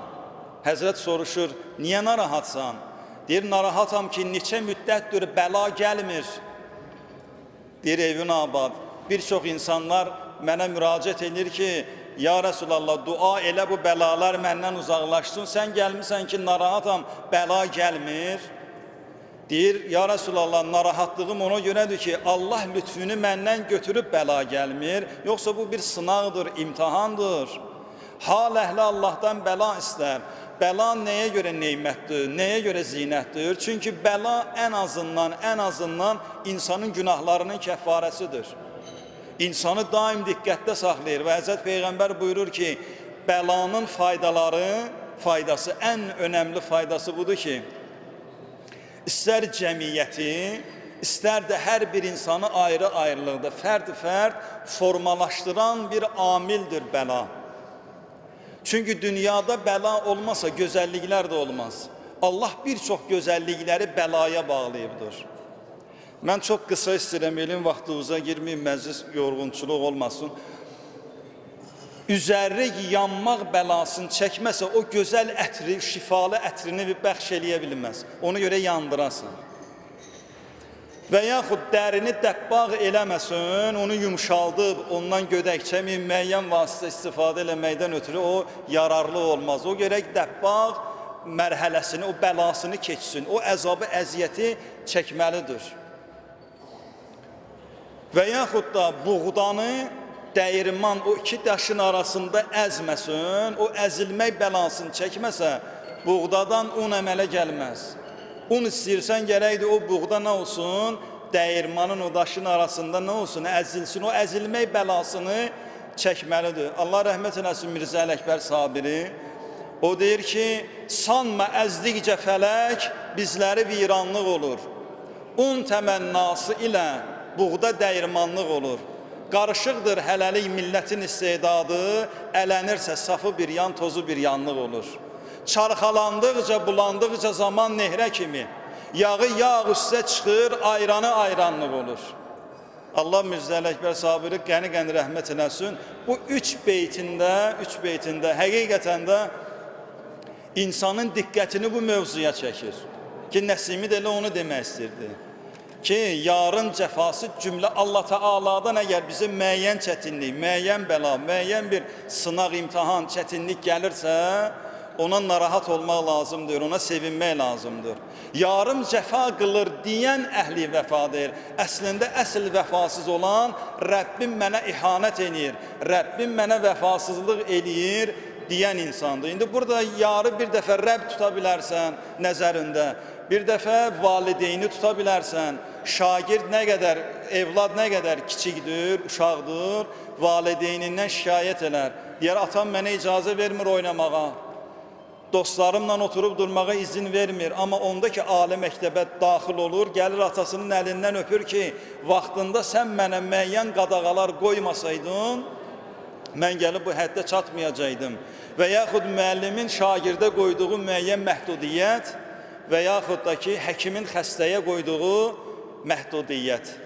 Həzrət soruşur, niyə narahatsan? Deyir, narahatam ki, neçə müddətdir bəla gəlmir. Deyir, evin abad. Bir çox insanlar mənə müraciət edir ki, Ya Rəsulallah, dua elə bu bəlalar məndən uzaqlaşsın. Sən gəlmirsən ki, narahatam, bəla gəlmir. Deyir, Ya Rəsulallah, narahatlığım ona görədir ki, Allah lütfünü məndən götürüb bəla gəlmir. Yoxsa bu bir sınaqdır, imtihandır. Hal əhli Allahdan bəla istər. Bəla nəyə görə neymətdir, nəyə görə zinətdir? Çünki bəla ən azından, ən azından insanın günahlarının kəffarəsidir. İnsanı daim diqqətdə saxlayır və Həzrət Peyğəmbər buyurur ki, bəlanın faydaları, faydası, ən önəmli faydası budur ki, istər cəmiyyəti, istər də hər bir insanı ayrı-ayrılıqda, fərd-fərd formalaşdıran bir amildir bəla. Çünki dünyada bəla olmasa gözəlliklər də olmaz. Allah bir çox gözəllikləri bəlaya bağlayıbdır. Mən çox qısa istəyirəm, elin vaxtınıza girməyim, məclis yorğunçuluq olmasın. Üzərri yanmaq bəlasını çəkməsə, o gözəl ətri, şifalı ətrini bəxş eləyə bilməz. Ona görə yandırasan. Və yaxud dərini dəbbağ eləməsin, onu yumşaldıb, ondan gödəkçəmi, müəyyən vasitə istifadə eləməkdən ötürü o yararlı olmaz. O gərək dəbbağ mərhələsini, o bəlasını keçsin, o əzabı, əziyyəti çəkməlidir. Və yaxud da buğdanı dəyirman o iki daşın arasında əzməsin, o əzilmək bəlasını çəkməsə, buğdadan un əmələ gəlməz. Un istəyirsən gərəkdir o buğda nə olsun, dəyirmanın o daşın arasında nə olsun, əzilsin, o əzilmək bəlasını çəkməlidir. Allah rəhmət eləsin Mirzə Ələkbər Sabiri. O deyir ki, sanma əzdikcə fələk bizləri viranlıq olur. Un təmənnası ilə buğda dəyirmanlıq olur. Qarışıqdır hələlik millətin istedadı, ələnirsə safı bir yan, tozu bir yanlıq olur. Çarxalandıqca, bulandıqca zaman nehrə kimi. Yağı yağ üstə çıxır, ayranı ayranlıq olur. Allah Mirzə Ələkbər Sabiri qəni-qəni rəhmət eləsin. Bu üç beytində, üç beytində həqiqətən də insanın diqqətini bu mövzuya çəkir. Ki, Nəsimi də elə onu demək istirdi. Ki, yarın cəfası cümlə Allah Taaladan əgər bizə müəyyən çətinlik, müəyyən bəla, müəyyən bir sınaq, imtahan, çətinlik gəlirsə, ona narahat olmaq lazımdır, ona sevinmək lazımdır. Yarım cəfa qılır deyən əhli vəfadır. Əslində əsl vəfasız olan Rəbbim mənə ihanət eləyir, Rəbbim mənə vəfasızlıq eləyir deyən insandır. İndi burada yarı bir dəfə Rəbb tuta bilərsən nəzərində, bir dəfə valideyni tuta bilərsən, şagird nə qədər, evlad nə qədər kiçikdir, uşaqdır, valideynindən şikayət elər. Deyər, atam mənə icazə vermir oynamağa dostlarımla oturub durmağa izin vermir. Amma onda ki, ali məktəbə daxil olur, gəlir atasının əlindən öpür ki, vaxtında sən mənə müəyyən qadağalar qoymasaydın, mən gəlib bu həddə çatmayacaqdım. Və yaxud müəllimin şagirdə qoyduğu müəyyən məhdudiyyət və yaxud da ki, həkimin xəstəyə qoyduğu məhdudiyyət.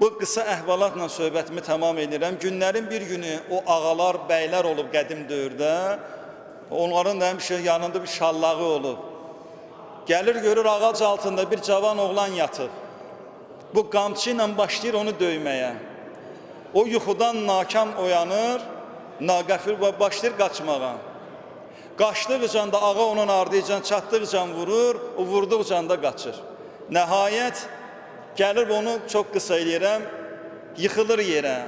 Bu qısa əhvalatla söhbətimi tamam edirəm. Günlərin bir günü o ağalar, bəylər olub qədim dövrdə, Onların da həmişə yanında bir şallağı olub. Gəlir görür ağac altında bir cavan oğlan yatıb. Bu qamçı ilə başlayır onu döyməyə. O yuxudan nakam oyanır, naqəfil və başlayır qaçmağa. Qaçdıqca da ağa onun ardıcan çatdıqca vurur, o vurduqca da qaçır. Nəhayət gəlir onu çox qısa eləyirəm, yıxılır yerə.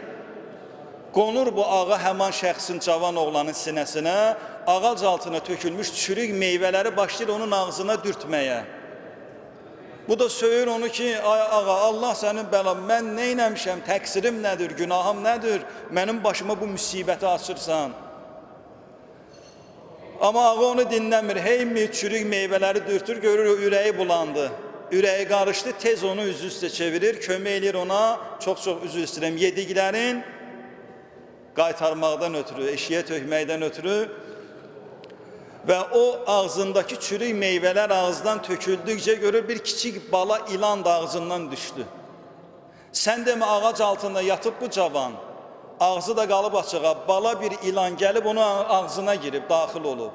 Qonur bu ağa həman şəxsin cavan oğlanın sinəsinə, ağac altına tökülmüş çürük meyvələri başlayır onun ağzına dürtməyə. Bu da söyür onu ki, ay ağa, Allah sənin bəlam, mən nə eləmişəm, təqsirim nədir, günahım nədir, mənim başıma bu müsibəti açırsan. Amma ağa onu dinləmir, heymi çürük meyvələri dürtür, görür ürəyi bulandı. Ürəyi qarışdı, tez onu üzü üstə çevirir, kömək eləyir ona, çox-çox üzü istəyirəm, yediklərin qaytarmaqdan ötürü, eşiyə tökməkdən ötürü və o ağzındakı çürük meyvələr ağızdan töküldükcə görür bir kiçik bala ilan da ağzından düşdü. Sən demə ağac altında yatıb bu cavan, ağzı da qalıb açığa, bala bir ilan gəlib onun ağzına girib, daxil olub.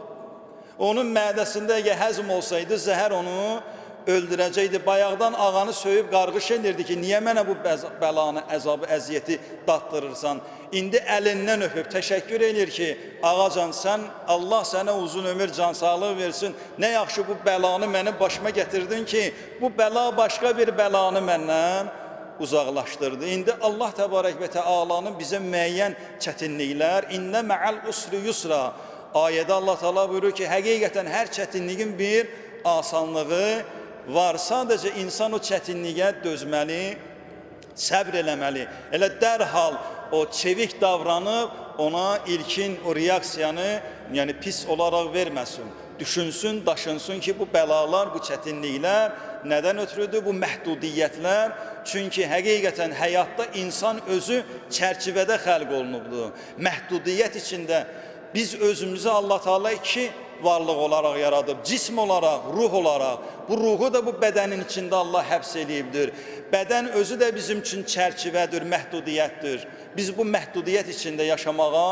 Onun mədəsində əgər həzm olsaydı, zəhər onu öldürəcəkdi. Bayaqdan ağanı söyüb qarğış edirdi ki, niyə mənə bu bəlanı, əzabı, əziyyəti datdırırsan? İndi əlindən öpüb təşəkkür edir ki, ağacan sən Allah sənə uzun ömür, can sağlıq versin. Nə yaxşı bu bəlanı mənim başıma gətirdin ki, bu bəla başqa bir bəlanı məndən uzaqlaşdırdı. İndi Allah təbarək və təalanın bizə müəyyən çətinliklər, innə mə'al usri yusra ayədə Allah Taala buyurur ki, həqiqətən hər çətinliyin bir asanlığı var. Sadəcə insan o çətinliyə dözməli, səbr eləməli. Elə dərhal o çevik davranıb ona ilkin o reaksiyanı, yəni pis olaraq verməsin. Düşünsün, daşınsın ki, bu bəlalar, bu çətinliklər nədən ötürüdür? Bu məhdudiyyətlər. Çünki həqiqətən həyatda insan özü çərçivədə xəlq olunubdur. Məhdudiyyət içində biz özümüzü Allah Taala iki varlıq olaraq yaradıb, cism olaraq, ruh olaraq. Bu ruhu da bu bədənin içində Allah həbs eləyibdir. Bədən özü də bizim üçün çərçivədir, məhdudiyyətdir. Biz bu məhdudiyyət içində yaşamağa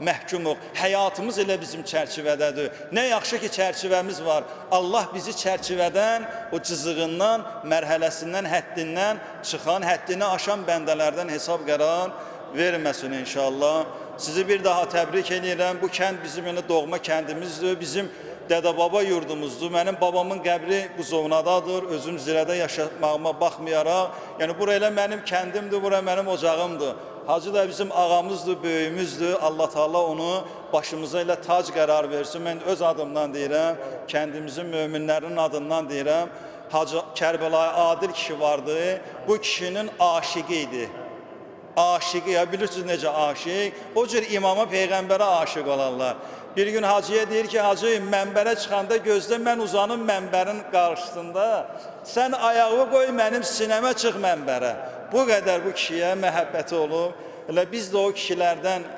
məhkumuq. Həyatımız elə bizim çərçivədədir. Nə yaxşı ki, çərçivəmiz var. Allah bizi çərçivədən, o cızığından, mərhələsindən, həddindən çıxan, həddini aşan bəndələrdən hesab qərar verməsin inşallah. Sizi bir daha təbrik edirəm. Bu kənd bizim elə doğma kəndimizdir. Bizim dədə-baba yurdumuzdur. Mənim babamın qəbri bu zonadadır. Özüm zirədə yaşamağıma baxmayaraq, yəni bura elə mənim kəndimdir, bura mənim ocağımdır. Hacı da bizim ağamızdır, böyüyümüzdür. Allah Taala onu başımıza ilə tac qərar versin. Mən öz adımdan deyirəm, kəndimizin möminlərinin adından deyirəm. Hacı Kərbəlayı Adil kişi vardı. Bu kişinin aşiqi idi aşıqı ya bilirsiniz necə aşiq? O cür imama, peyğəmbərə aşiq olarlar. Bir gün hacıya deyir ki, hacı mənbərə çıxanda gözlə mən uzanım mənbərin qarşısında. Sən ayağı qoy mənim sinəmə çıx mənbərə. Bu qədər bu kişiyə məhəbbəti olub. Elə biz də o kişilərdən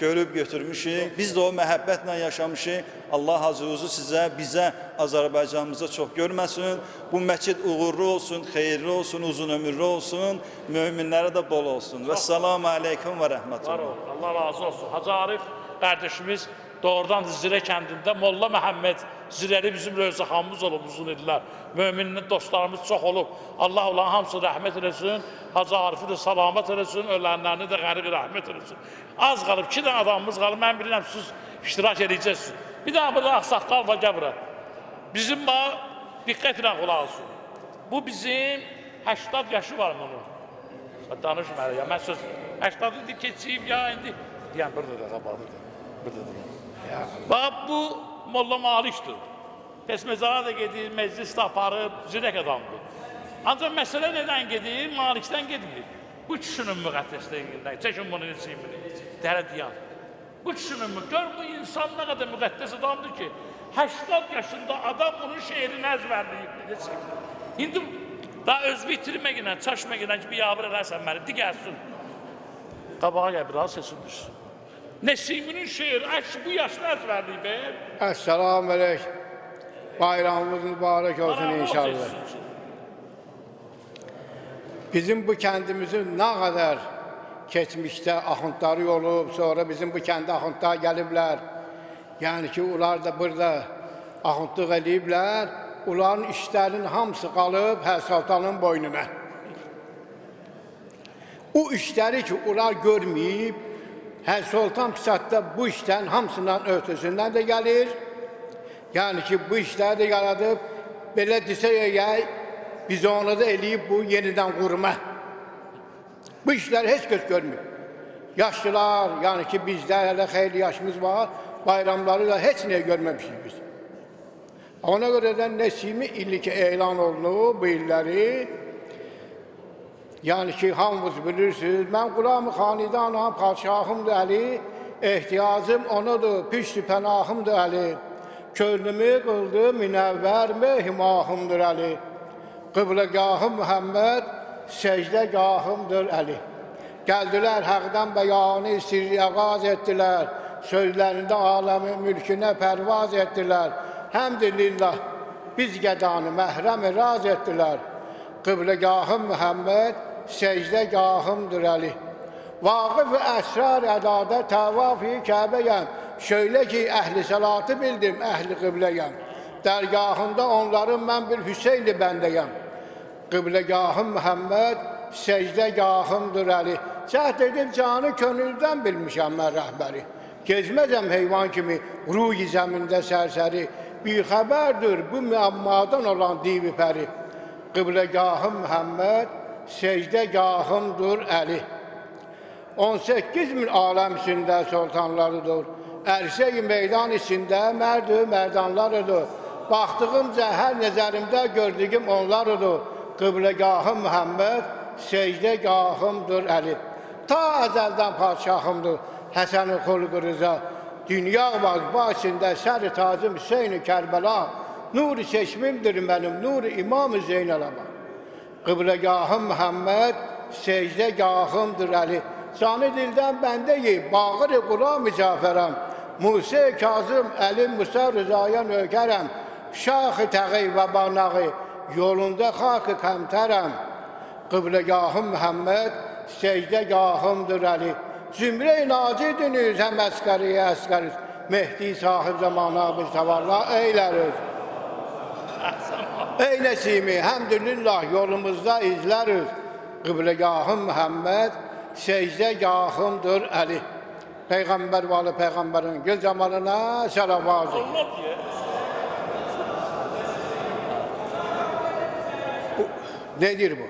görüb götürmüşük. Biz də o məhəbbətlə yaşamışıq. Allah hazırınızı sizə, bizə, Azərbaycanımıza çox görməsin. Bu məscid uğurlu olsun, xeyirli olsun, uzun ömürlü olsun, möminlərə də bol olsun. Və salamu aleykum və rəhmətullah. Allah razı olsun. Hacı Arif qardaşımız doğrudan Zirə kəndində Molla Məhəmməd Zirəli bizim rövzəxanımız olub uzun illər. Mömin dostlarımız çox olub. Allah olan hamısı rəhmət eləsin. Hacı Arifi də salamat eləsin, ölənlərini də qəriq rəhmət eləsin. Az qalıb, iki dənə adamımız qalıb. Mən bilirəm siz iştirak edəcəksiniz. Bir dənə burada ağsaqqal var, gəl bura. Bizim bax, diqqətlə qulaq olsun. Bu bizim 80 yaşı var bunun. Danışma hələ ya. Mən söz 80 idi keçib ya indi. Deyən burada da qabaqda. Burada da. Bax bu Molla Malikdir. Pesmezara da gedir, meclis də aparır, zirək adamdır. Ancaq məsələ nədən gedir? Malikdən getmir. Bu kişinin müqəddəsliyindən. Çəkin bunu neçiyimini. Dələ deyən. Bu kişinin mü? Gör bu insan nə qədər müqəddəs adamdır ki, 80 yaşında adam onun şeirini əzbərləyib. Neçiyim. İndi daha öz bitirməklə, çaşməklə ki, bir yavır eləsən məni, digərsin. Qabağa gəl, biraz sesin düşsün. Nesiminin şeiri, əş bu yaşda əzbərləyib. e? Esselamu aleyküm. Bayramımız mübarek olsun inşallah. Bizim bu kəndimizin nə qədər keçmişdə axundları olub, sonra bizim bu kəndə axundlar gəliblər. Yəni ki, onlar da burada axundluq eləyiblər. Onların işlərinin hamısı qalıb Hər Sultanın boynuna. O işləri ki, onlar görməyib, Hər Sultan Pisatda bu işlərin hamısından öhdəsindən də gəlir. Yəni ki, bu işləri də yaradıb, belə desək əgər, biz onu da eləyib bu yenidən qurma. Bu işləri heç kəs görmür. Yaşlılar, yəni ki, bizdə hələ xeyli yaşımız var, bayramları da heç nəyə görməmişik biz. Ona görə də Nesimi illi ki, elan olunub bu illəri, Yəni ki, hamınız bilirsiniz, mən Qulam-ı Xanidanam, padşahımdır Əli, ehtiyacım onadır, pişti pənahımdır Əli. Könlümü qıldı minəvvər mehimahımdır Əli. Qıbləgahım Məhəmməd, səcdəgahımdır Əli. Gəldilər həqdən bəyanı sirri əqaz etdilər, sözlərində aləmin mülkünə pərvaz etdilər. Həmdülillah, biz gədanı məhrəm raz etdilər. Qıbləgahım Məhəmməd, səcdəgahımdır Əli. Vaqif əsrar ədada təvafi Kəbəyəm. Şöylə ki, əhli səlatı bildim, əhli qibləyəm. Dərgahında onların mən bir Hüseyni bəndəyəm. Qibləgahım Məhəmməd, səcdəgahımdır Əli. Cəhd edib canı könüldən bilmişəm mən rəhbəri. Gezməzəm heyvan kimi ruyi zəmində sərsəri. Bir xəbərdir bu müəmmadan olan divi pəri. Qibləgahım Məhəmməd, secdegahımdır Əli. 18 min aləm içində sultanlarıdır. Ərsəyi meydan içində mərdü mərdanlarıdır. Baxdığımca hər nəzərimdə gördüyüm onlarıdır. Qibləgahım Məhəmməd, secdegahımdır Əli. Ta əzəldən padşahımdır Həsən-i Xulqı Rıza. Dünya var başında sər-i tacım Hüseyin-i Kərbəla. Nuri çeşmimdir mənim, nuri İmam-ı Zeynələbə. Qibləgahım Məhəmməd, secdegahımdır Əli. Canı dildən bəndəyik, bağır-ı Quram-ı Cafərəm. Musa Kazım, Əli Musa Rızaya nökərəm. Şax-ı təği və banağı, yolunda xak-ı kəmtərəm. Qibləgahım Məhəmməd, secdegahımdır Əli. Zümrə-i nacidiniz, həm əskəriyə əskəriz. Mehdi sahib zamana biz tavalla eyləriz. Ey Nesimi, həmdülillah yolumuzda izləriz. Qibləgahım Məhəmməd, secdegahımdır Əli. Peyğəmbər və Ali Peyğəmbərin gül camalına. Allah diye. Nedir bu?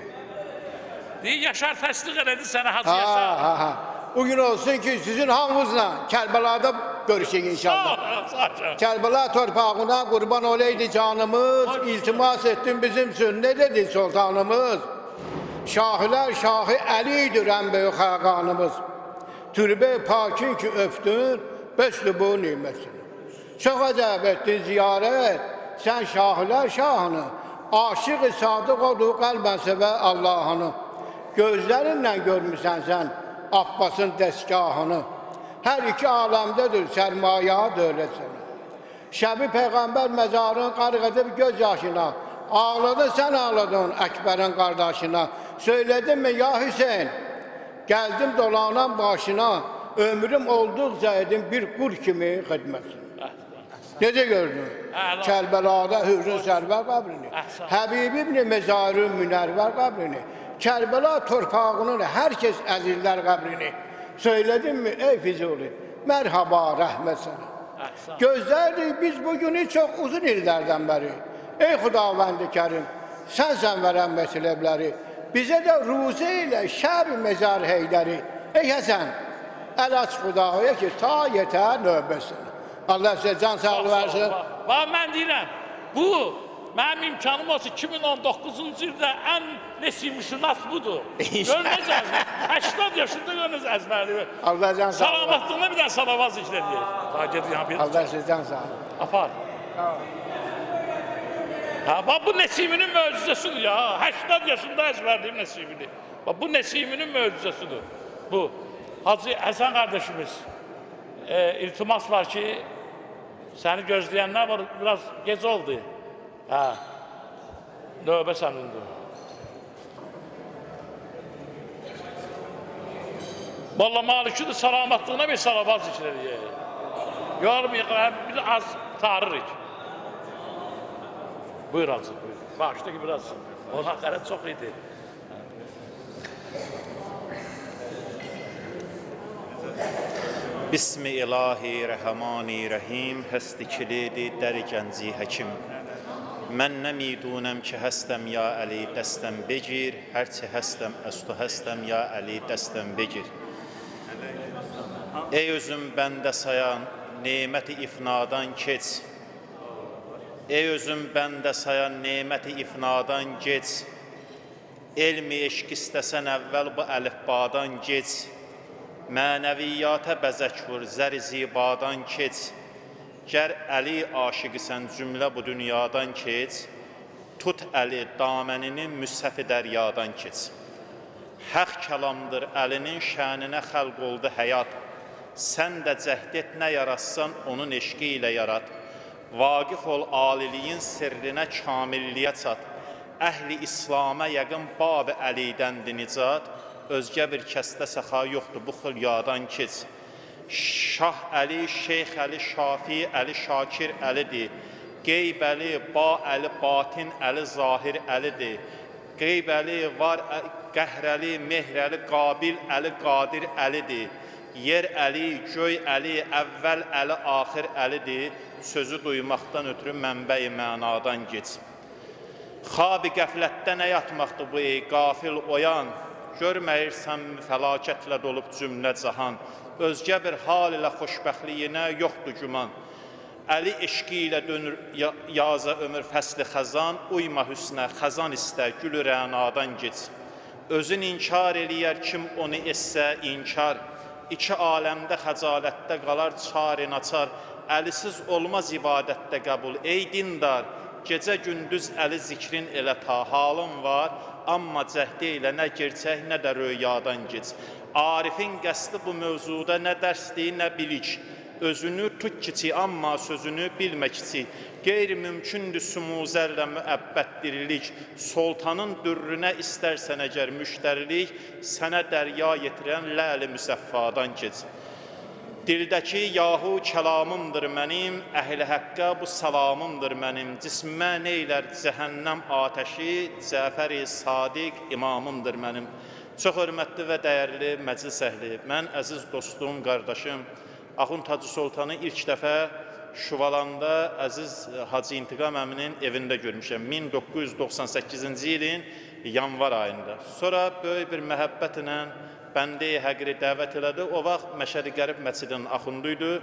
Deyir, Yaşar təsdiq elədi sənə Hacı Ha, Yaşar. ha, ha. Bugün olsun ki sizin hamınızla Kərbəlada görüşək inşallah. Sağ ol, sağ ol. Kərbəla torpağına qurban olaydı canımız, iltimas ettin bizim üçün. Ne dedi sultanımız? Şahilər şahı Əlidir ən böyük xəqanımız. Türbə pakin ki öpdün, bəsli bu nimətini. Çox əcəb etdin ziyarət, sən şahilər şahını. Aşıq-ı sadıq odur qəlbən sevə Allahını. Gözlərinlə görmüsən sən Abbasın dəstgahını. Hər iki aləmdədir sərmayə dövlət sənə. Şəbi Peyğəmbər məzarın qarıq edib göz yaşına. Ağladı sən ağladın Əkbərin qardaşına. Söyledin mi ya Hüseyin? Gəldim dolanan başına. Ömrüm olduqca edim bir qul kimi xidmətin. Necə gördün? Əla. Kərbəlada Hürrün Sərvər qəbrini. Həbib ibn Mezarın Münərvər qəbrini. Kərbəla torpağının hər kəs əzizlər qəbrini. Söyledin mi ey Füzuli? Mərhaba, rəhmət sənə. Əhsan. Gözlərdik biz bu günü çox uzun illərdən bəri. Ey Xudavəndi Kərim, sənsən verən məsələbləri. Bizə də ruzi ilə şəb mezar heydəri. Ey Həsən, əl aç Xudaya ki, ta yetər növbəsin. Allah sizə can sağlığı versin. Bax mən deyirəm, bu mənim imkanım olsa 2019-cu ildə ən nesimşünas budur. [laughs] Görünəcəz. 80 yaşında görünəcəz əzbəri. Allah can sağlığı versin. Salamatlığına bir dənə salavaz işləyir. Daha gedir bir Allah can sağlığı. apar. Ha, bax bu Nesiminin möcüzəsidir ya. 80 yaşında əzbərliyim Nesimini. Bax bu Nesiminin möcüzəsidir. Bu Hacı Həsən qardaşımız e, iltimas var ki, səni gözləyənlər var, biraz gec oldu. Ah. No, best anında. Valla Malik'in salamatına bir salamaz içine diye. Yormayın, bir az tarırık. Buyur Azim, buyur. Bağıştaki biraz. Onun hakaret çok iyiydi. Bismi ilahi rahmani rahim, hesti kilidi derkenzi hekim. من نمیدونم که هستم یا علی دستم بگیر هرچه هستم از تو هستم یا علی دستم بگیر Ey özüm bəndə sayan neməti ifnadan keç. Ey özüm bəndə sayan neməti ifnadan keç. Elmi eşq istəsən əvvəl bu əlifbadan keç. Mənəviyyata bəzək vur, zər zibadan keç. Gər Əli aşiqisən cümlə bu dünyadan keç. Tut Əli damənini müsəfi dəryadan keç. Həq kəlamdır Əlinin şəninə xəlq oldu həyat. Sən də cəhd et nə yaratsan onun eşqi ilə yarat. Vaqif ol aliliyin sirrinə kamilliyə çat. Əhli İslamə yəqin bab Əlidəndir nicat. Özgə bir kəsdə səxa yoxdur bu xülyadan keç. Şah Əli, Şeyx Əli, Şafi Əli, Şakir Əlidir. Qeyb Əli, Ba Əli, Batin Əli, Zahir Əlidir. Qeyb Əli, var Ə- Qəhr Əli, Mehr Əli, Qabil Əli, Qadir Əlidir. Yer Əli, göy Əli, əvvəl Əli, axir Əlidir. Sözü duymaqdan ötürü mənbəyi mənadan geç. Xabi qəflətdə nə yatmaqdır bu ey qafil oyan? Görməyirsənmi fəlakətlə dolub cümlə cahan? Özgə bir hal ilə xoşbəxtliyinə yoxdur güman. Əli eşqi ilə dönür ya- yaza ömür fəsli xəzan, uyma hüsnə, xəzan istə, gülü rənadan geç. Özün inkar eləyər kim onu essə inkar. İki aləmdə xəcalətdə qalar çarə naçar. Əlisiz olmaz ibadətdə qəbul. Ey dindar, gecə gündüz əli zikrin elə ta halın var, amma cəhdi ilə nə gerçək, nə də röyadan geç. Arifin qəsdi bu mövzuda nə dərsdir, nə bilik. Özünü tut kiçik, amma sözünü bilmə kiçik. Qeyri-mümkündür sumuzərlə müəbbət dirilik. Sultanın dürrünə istərsən əgər müştərilik, sənə dərya yetirən ləli müsəffadan keç. Dildəki yahu kəlamımdır mənim, əhli həqqə bu salamımdır mənim. Cismə neylər cəhənnəm atəşi, Cəfəri Sadiq imamımdır mənim. Çox hörmətli və dəyərli məclis əhli, mən əziz dostum, qardaşım, Axund Hacı Sultanı ilk dəfə Şuvalanda əziz Hacı İntiqam əminin evində görmüşəm 1998-ci ilin yanvar ayında. Sonra böyük bir məhəbbətlə bəndəyə həqri dəvət elədi. O vaxt Məşədi Qərib məscidinin axundu idi.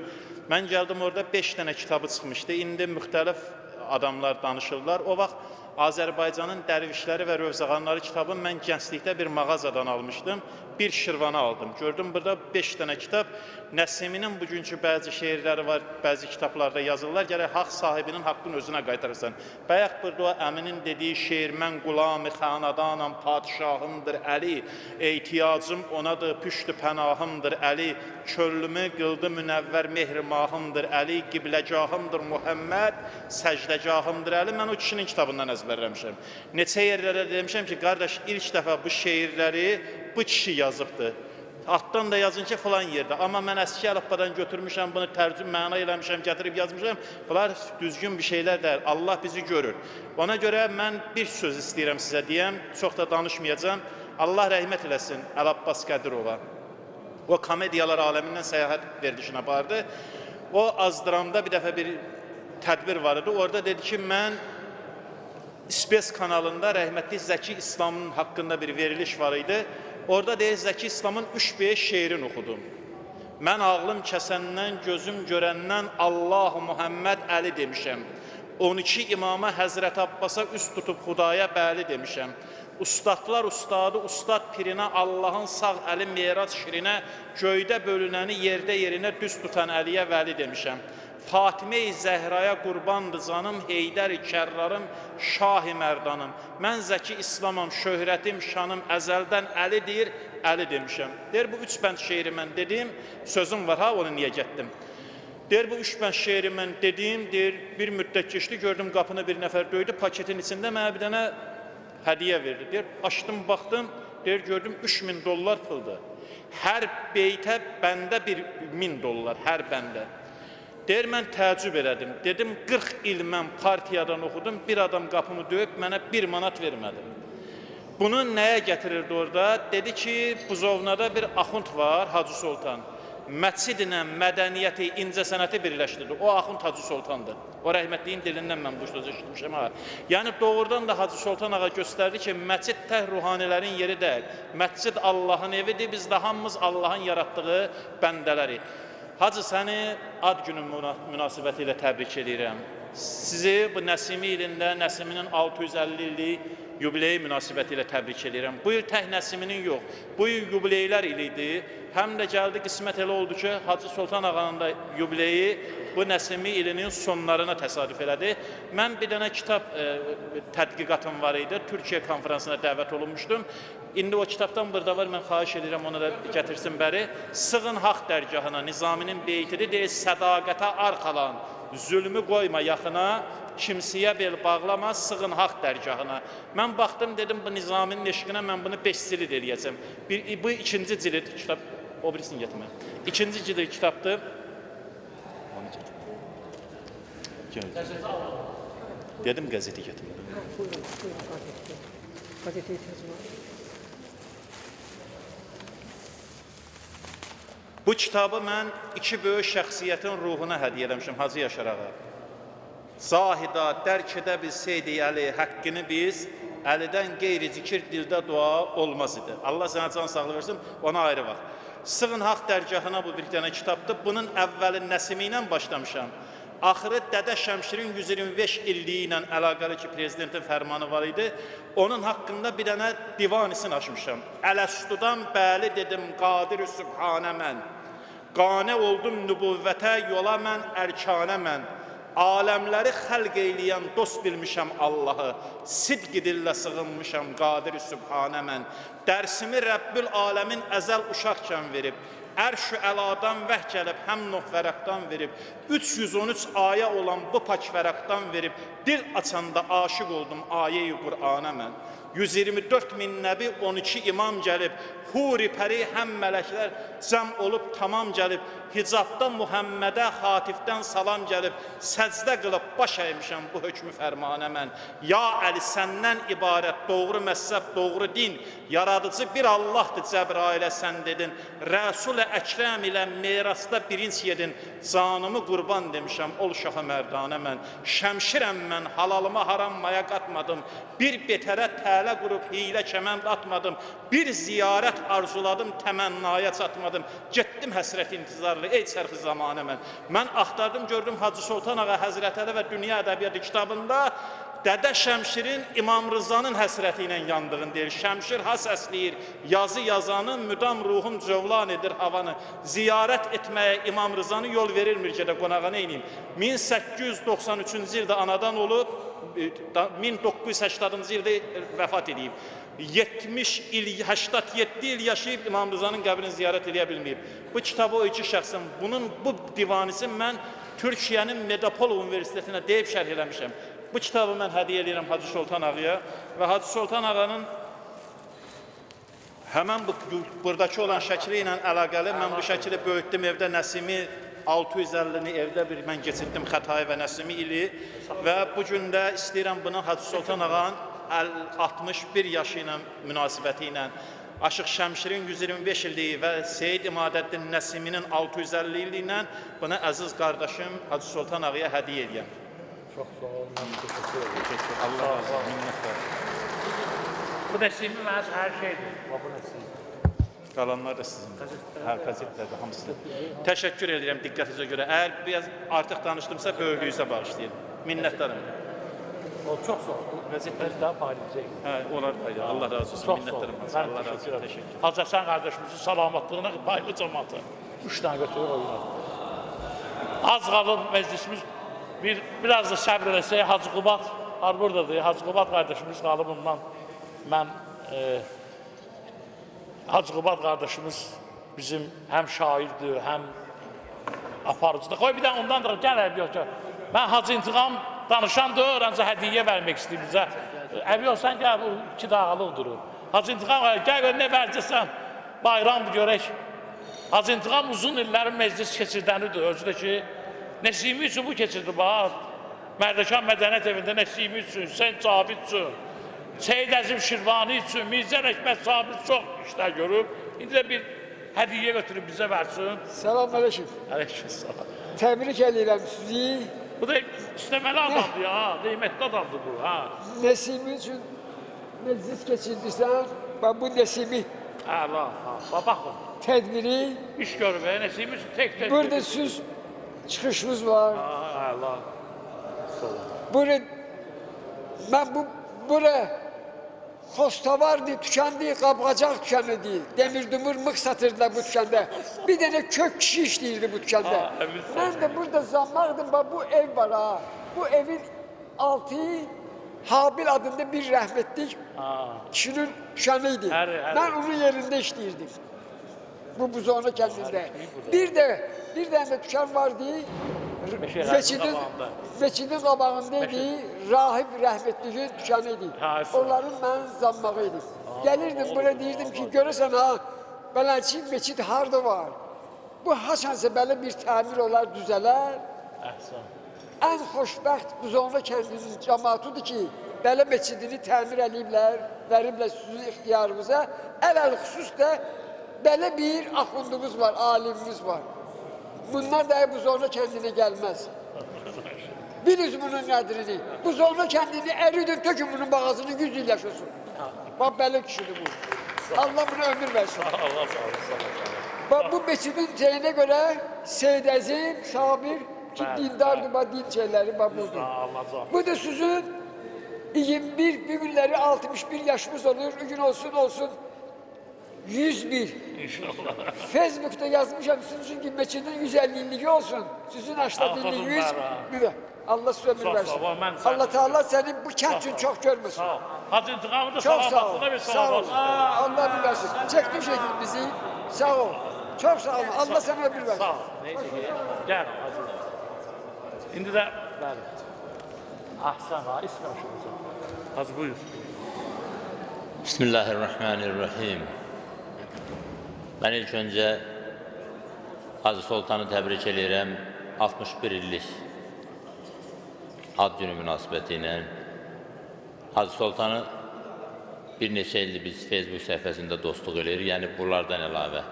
Mən gəldim orada 5 dənə kitabı çıxmışdı. İndi müxtəlif adamlar danışırlar. O vaxt Azərbaycanın dərvişləri və rövzəğanları kitabını mən gənclikdə bir mağazadan almışdım. Bir Şirvanı aldım. Gördüm burada 5 dənə kitab. Nəsiminin bugünkü bəzi şeirləri var, bəzi kitablarda yazırlar. Gərək haqq sahibinin haqqını özünə qaytarırsan. Bayaq burada əminin dediyi şeir mən qulamı xanadanam, padşahımdır Əli. Ehtiyacım onadır, püştü pənahımdır Əli. Çöllümü qıldı münəvvər mehrimahımdır Əli. Qibləgahımdır Muhammed, səcdəgahımdır Əli. Mən o kişinin kitabından əzbərləmişəm. Neçə yerlərdə demişəm ki, qardaş ilk dəfə bu şeirləri bu kişi yazıbdır. Altdan da yazın ki, filan yerdə. Amma mən əski əlifbadan götürmüşəm, bunu tərcüm məna eləmişəm, gətirib yazmışam. Bunlar düzgün bir şeylər deyil. Allah bizi görür. Ona görə mən bir söz istəyirəm sizə deyəm, çox da danışmayacağam. Allah rəhmət eləsin Əl-Abbas Qədirova. O komediyalar aləmindən səyahət verilişinə apardı. O Azdıramda bir dəfə bir tədbir var idi. Orada dedi ki, mən İspes kanalında rəhmətli Zəki İslamın haqqında bir veriliş var idi. Orada deyir Zəki İslamın 3-5 şeirini oxudum. Mən ağlım kəsəndən, gözüm görəndən Allah Muhammed Əli demişəm. 12 imama Həzrət Abbasa üst tutub Xudaya bəli demişəm. Ustadlar ustadı, ustad pirinə Allahın sağ əli merac şirinə, göydə bölünəni yerdə yerinə düz tutan Əliyə vəli demişəm. Fatimə-i Zəhraya qurbandı canım, Heydər-i Kərrarım, Şah-ı Mərdanım. Mən Zəki İslamam, şöhrətim, şanım əzəldən Əlidir, Əli demişəm. Deyir, bu üç bənd şeiri mən dedim, sözüm var ha, onu niyə getdim? Deyir, bu üç bənd şeiri mən dedim, deyir, bir müddət keçdi, gördüm qapını bir nəfər döydü, paketin içində mənə bir dənə hədiyyə verdi. Deyir, açdım, baxdım, deyir, gördüm 3000 dollar puldur. Hər beytə bəndə bir 1000 dollar, hər bəndə. Deyir, mən təəccüb elədim. Dedim, 40 il mən partiyadan oxudum, bir adam qapımı döyüb mənə bir manat vermədi. Bunu nəyə gətirirdi orada? Dedi ki, Buzovnada bir axund var, Hacı Sultan. Məscidlə mədəniyyəti, incəsənəti birləşdirdi. O axund Hacı Sultandır. O rəhmətliyin dilindən mən bu sözü eşitmişəm ha. Yəni doğrudan da Hacı Sultan ağa göstərdi ki, məscid tək ruhanilərin yeri deyil. Məscid Allahın evidir. Biz də hamımız Allahın yaratdığı bəndələrik. Hacı səni ad günün münasibəti ilə təbrik edirəm. Sizi bu Nəsimi ilində, Nəsiminin 650 illik yubileyi münasibəti ilə təbrik edirəm. Bu il tək Nəsiminin yox, bu il yubileylər ili idi. Həm də gəldi qismət elə oldu ki, Hacı Sultan ağanın da yubileyi bu Nəsimi ilinin sonlarına təsadüf elədi. Mən bir dənə kitab e, tədqiqatım var idi. Türkiyə konferansına dəvət olunmuşdum. İndi o kitabdan burada var, mən xahiş edirəm onu da gətirsin bəri. Sığın haqq dərgahına, Nizaminin beytidir, deyir, sədaqətə arxalan, zülmü qoyma yaxına, kimsəyə bel bağlama, sığın haqq dərgahına. Mən baxdım, dedim, bu Nizaminin eşqinə mən bunu 5 cild eləyəcəm. Bir, bu ikinci cild kitab, o birisini getirmə. İkinci cild kitabdır. Onu getir. Gəl. Dedim qəzeti getirmə. Buyurun, buyurun gazete. Gazete ihtiyacı var. Bu kitabı mən iki böyük şəxsiyyətin ruhuna hədiyyə eləmişəm Hacı Yaşar ağa. Zahida dərk edə bilsəydi Əli haqqını biz, Əlidən qeyri zikir dildə dua olmaz idi. Allah sənə can sağlığı versin, ona ayrı vaxt. Sığın haqq dərgahına bu bir dənə kitabdır. Bunun əvvəli Nəsimi ilə başlamışam. Axırı Dədə Şəmşirin 125 illiyi ilə əlaqəli ki, prezidentin fərmanı var idi. Onun haqqında bir dənə divanisini açmışam. Ələstudan bəli dedim, qadir sübhanə mən. Qane oldum nübüvvətə, yola mən, ərkanə mən. Aləmləri xəlq eyləyən dost bilmişəm Allahı. Sidq dillə sığınmışam qadir sübhanə mən. Dərsimi Rəbbül aləmin əzəl uşaqkən verib. Ərş-ü əladan vəh gəlib, həm Nuh vərəqdan verib, 313 ayə olan bu pak vərəqdan verib, dil açanda aşiq oldum ayə-i Qur'ana mən. 124 min nəbi, 12 imam gəlib, huri pəri həm mələklər cəm olub tamam gəlib, hicabda Muhammədə xatifdən salam gəlib, səcdə qılıb baş əymişəm bu hökmü fərmanə mən. Ya Əli səndən ibarət doğru məzhəb, doğru din, yaradıcı bir Allahdır Cəbrailə sən dedin. Rəsul-i Əkrəm ilə mirasda birinci yedin. Canımı qurban demişəm, ol şaha mərdanə mən. Şəmşirəm mən, halalıma haram maya qatmadım. Bir betərə tələ qurub hilə kəmənd atmadım. Bir ziyarət arzuladım, təmənnaya çatmadım. Getdim həsrət intizarlı, ey çərxi zamanə mən. Mən axtardım, gördüm Hacı Sultan Ağa Həzrətəli və Dünya Ədəbiyyatı kitabında Dədə Şəmşirin İmam Rızanın həsrəti ilə yandığını deyir. Şəmşir ha səsləyir, yazı yazanın müdam ruhum cövlan edir havanı. Ziyarət etməyə İmam Rızanı yol verirmir gedə qonağa neyniyim. 1893-cü ildə anadan olub, e, da- 1980-cı ildə vəfat edib. 70 il, 87 il yaşayıb İmam Rızanın qəbrini ziyarət edə bilməyib. Bu kitabı o iki şəxsin, bunun bu divanisi mən Türkiyənin Medapol Universitetinə deyib şərh eləmişəm. Bu kitabı mən hədiyyə edirəm Hacı Sultan Ağaya və Hacı Sultan Ağanın həmən bu buradakı olan şəkli ilə əlaqəli mən bu şəkili böyütdüm evdə Nəsimi 650-ni evdə bir mən keçirdim Xətai və Nəsimi ili və bu gün də istəyirəm bunu Hacı Sultan Ağanın 61 yaşı ilə münasibəti ilə Aşıq Şəmşirin 125 illiyi və Seyid İmadəddin Nəsiminin 650 illiyi ilə bunu əziz qardaşım Hacı Sultan Ağaya hədiyyə edirəm. Çox sağ olun. Mən təşəkkür edirəm. Allah razı olsun. Minnətlər. Bu Nəsimi məhz hər şeydir. Bu Nəsimi. Qalanlar da sizin. Hər qəzetlərdə hamısı. Təşəkkür edirəm diqqətinizə görə. Əgər biraz artıq danışdımsa böyüklüyünüzə bağışlayın. Minnətdaram. O çox sağ ol. Bu vəzifələri daha paylayacaq. Hə, olar fayda. Allah razı olsun. Çox. Mən Allah razı olsun. Təşəkkür. Hacı Həsən qardaşımızın salamatlığına paylı cəmaatı. Üç dənə götürür oynar. Az qalır məclisimiz bir biraz da səbr eləsək Hacı Qubat har buradadır. Hacı Qubat qardaşımız qalıb ondan mən e, Hacı Qubat qardaşımız bizim həm şairdir, həm aparıcıdır. Qoy bir də ondan da gəl gəl. Mən Hacı İntiqam danışan da öğrenci hədiyyə vermək istəyir bizə. Əbi yox, sən gəl bu iki dağılıq durur. Hacı İntiqam gəl gör nə verəcəksən. Bayramdır görək. Hacı İntiqam uzun illərin meclis keçirdənidir. Özü də ki, Nəsimi üçün bu keçirdi bax. Mərdəkan Mədəniyyət Evində Nəsimi üçün, Hüseyn Cabit üçün, Seyid Əzim Şirvani üçün, Mirzə Rəkbət Sabit çox işlər görüb. İndi də bir hədiyyə götürüb bizə versin. Selamünaleyküm. Aleykümselam. Tebrik ederim sizi. Bu da istemeli adamdı ya, kıymetli adamdı bu ha. Nesimi için meclis geçirdiysen ben bu Nesimi Əla, ha. Bak bakın, tedbiri iş görür be, nesimiz tek tek. burada siz çıkışınız var. Əla. Burada ben bu bura Xostavardı, tükendi, kapkacak tükendi. Demir dumur mık satırdılar bu tükende. Bir tane kök kişi işleyirdi bu evet. Ben de burada zamlardım, bak bu ev var ha. Bu evin altı Habil adında bir rahmetlik Ha. kişinin. Her- her- Ben onun yerinde işleyirdim. Bu buzağını kendinde. Bir de bir de tüken vardı. Meşe Meçidin, qabağında. rəhmətliyin dükanıydı. Ha, sağ ol. Onların mən zammağıydı. Gəlirdim bura deyirdim ki, görəsən ha, beləçi meçid harda var? Bu haçansa belə bir təmir olar, düzələr. Əhsən. Ən xoşbəxt Buzovna kəndinin cəmaətidir ki, belə meçidini təmir eləyiblər, veriblər sizin ixtiyarınıza. Əvvəl xüsus da belə bir axundumuz var, alimimiz var. Bunlar da Buzovna kəndinə gəlməz. Biliz bunun qədrini. Buzovna kəndini əridin, tökün bunun bağazını 100 il yaşasın. Bax belə kişidir bu. Allah buna ömür versin. Allah sağ olsun. Bak bu meçidin şeyine göre Seyyid Əzim, Sabir ki dindardır, bak din şeyleri bak budur. Bu da sizin 21 bir günleri 61 yaşımız olur. Gün olsun olsun 101. İnşallah. Facebook'ta yazmışım sizin için meçidin 150 illiği olsun. Sizin açta Aferin dilli 100 bana. bir Allah size Sağ ömür ol, versin. sağ ol, ben sen- Allah Teala senin bu kent için Sağ ol. çok görmesin. Sağ ol. Hacı intikamı da Çok sağ ol. salamatına bir Sağ selam ol. olsun. Allah bir versin. Çekti şekil bizi. Sağ ol. Çok sağ ol. Allah sana ömür versin. Sağ ol. Neyse ki, gel Hacı. İndi də, bəli. Ahsən ha, ismi aşırıza. Hacı buyur. Bismillahirrahmanirrahim. Mən ilk öncə Hacı Sultanı təbrik edirəm 61 illik ad günü münasibəti ilə. Hacı Sultanı bir neçə ildir biz Facebook səhifəsində dostluq edirik, yəni bunlardan əlavə.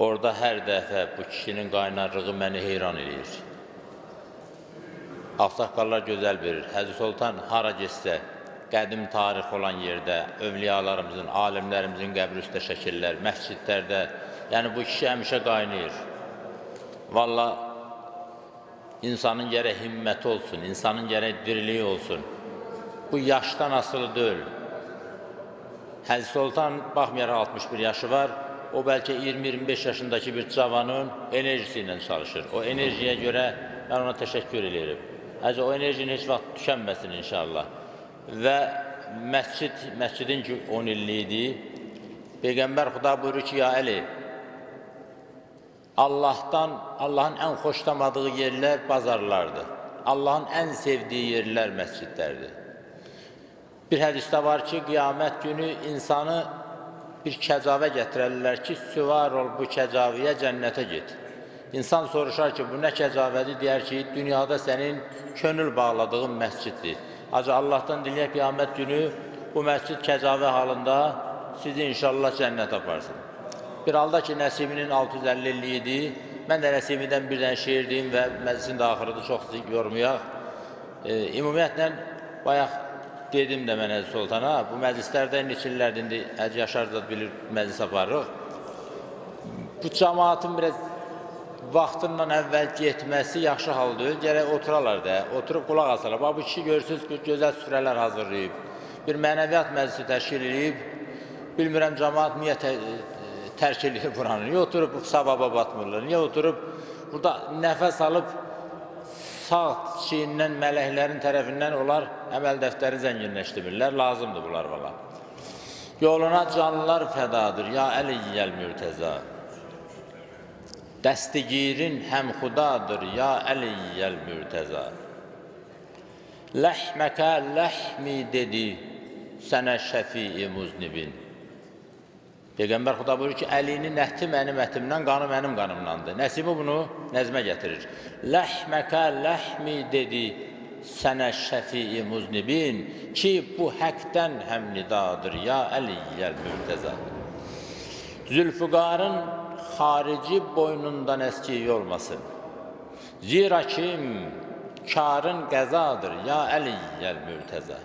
Orada hər dəfə bu kişinin qaynarlığı məni heyran edir. Ağsaqqallar gözəl verir. Həzi Sultan hara getsə, qədim tarix olan yerdə övliyalarımızın, alimlərimizin qəbri üstə şəkillər, məscidlərdə, yəni bu kişi həmişə qaynayır. Valla İnsanın gərək himməti olsun, insanın gərək diriliyi olsun. Bu yaşdan asılı deyil. Həzi Sultan baxmayaraq 61 yaşı var, o bəlkə 20-25 yaşındakı bir cavanın enerjisi ilə çalışır. O enerjiyə görə mən ona təşəkkür edirəm. Həzi o enerjinin heç vaxt tükənməsin inşallah. Və məscid, məscidin ki 10 illiyidir. Peyğəmbər Xuda buyurur ki, ya Əli, Allahdan, Allahın ən xoşlamadığı yerlər bazarlardır. Allahın ən sevdiyi yerlər məscidlərdir. Bir hədisdə var ki, qiyamət günü insanı bir kəcavə gətirərlər ki, süvar ol bu kəcaviyə cənnətə get. İnsan soruşar ki, bu nə kəcavədir? Deyər ki, dünyada sənin könül bağladığın məsciddir. Acı Allahdan diləyək qiyamət günü bu məscid kəcavə halında sizi inşallah cənnət aparsın. Bir halda ki, Nəsibinin 650 illiyi idi. Mən də Nəsibidən bir dənə şeir deyim və məclisin də axırıdır, çox yormayaq. E, ümumiyyətlə, bayaq dedim də mən Əziz Sultana, bu məclislərdə neçə illərdir, indi Həcə Yaşar da bilir, məclis aparırıq. Bu cəmaatın biraz vaxtından əvvəl getməsi yaxşı hal deyil. Gərək oturalar da, oturub qulaq asalar. Bax, bu kişi görürsünüz ki, gözəl süfrələr hazırlayıb, bir mənəviyyat məclisi təşkil edib, bilmirəm cəmaat niyə tə, tərk edir [laughs] buranı, niyə oturub bu savaba batmırlar, niyə oturub burada nəfəs alıb sağ çiyindən mələklərin tərəfindən onlar əməl dəftəri zənginləşdirirlər, lazımdır bunlar valla. Yoluna canlılar fədadır, ya Əliyyəl mürtəza. Dəstigirin həm xudadır, ya Əliyyəl mürtəza. Ləhməkə ləhmi dedi sənə şəfii muznibin. Peyğəmbər Xuda buyurur ki, əlinin əhti mənim ətimdən, qanı mənim qanımdandır. Nəsibi bunu nəzmə gətirir. Ləhməkə ləhmi dedi sənə şəfii muznibin ki, bu həqdən həm nidadır, ya Əliyyəl mürtəzə. Zülfüqarın xarici boynundan əskiyi olmasın. Zira kim karın qəzadır, ya Əliyyəl mürtəzə.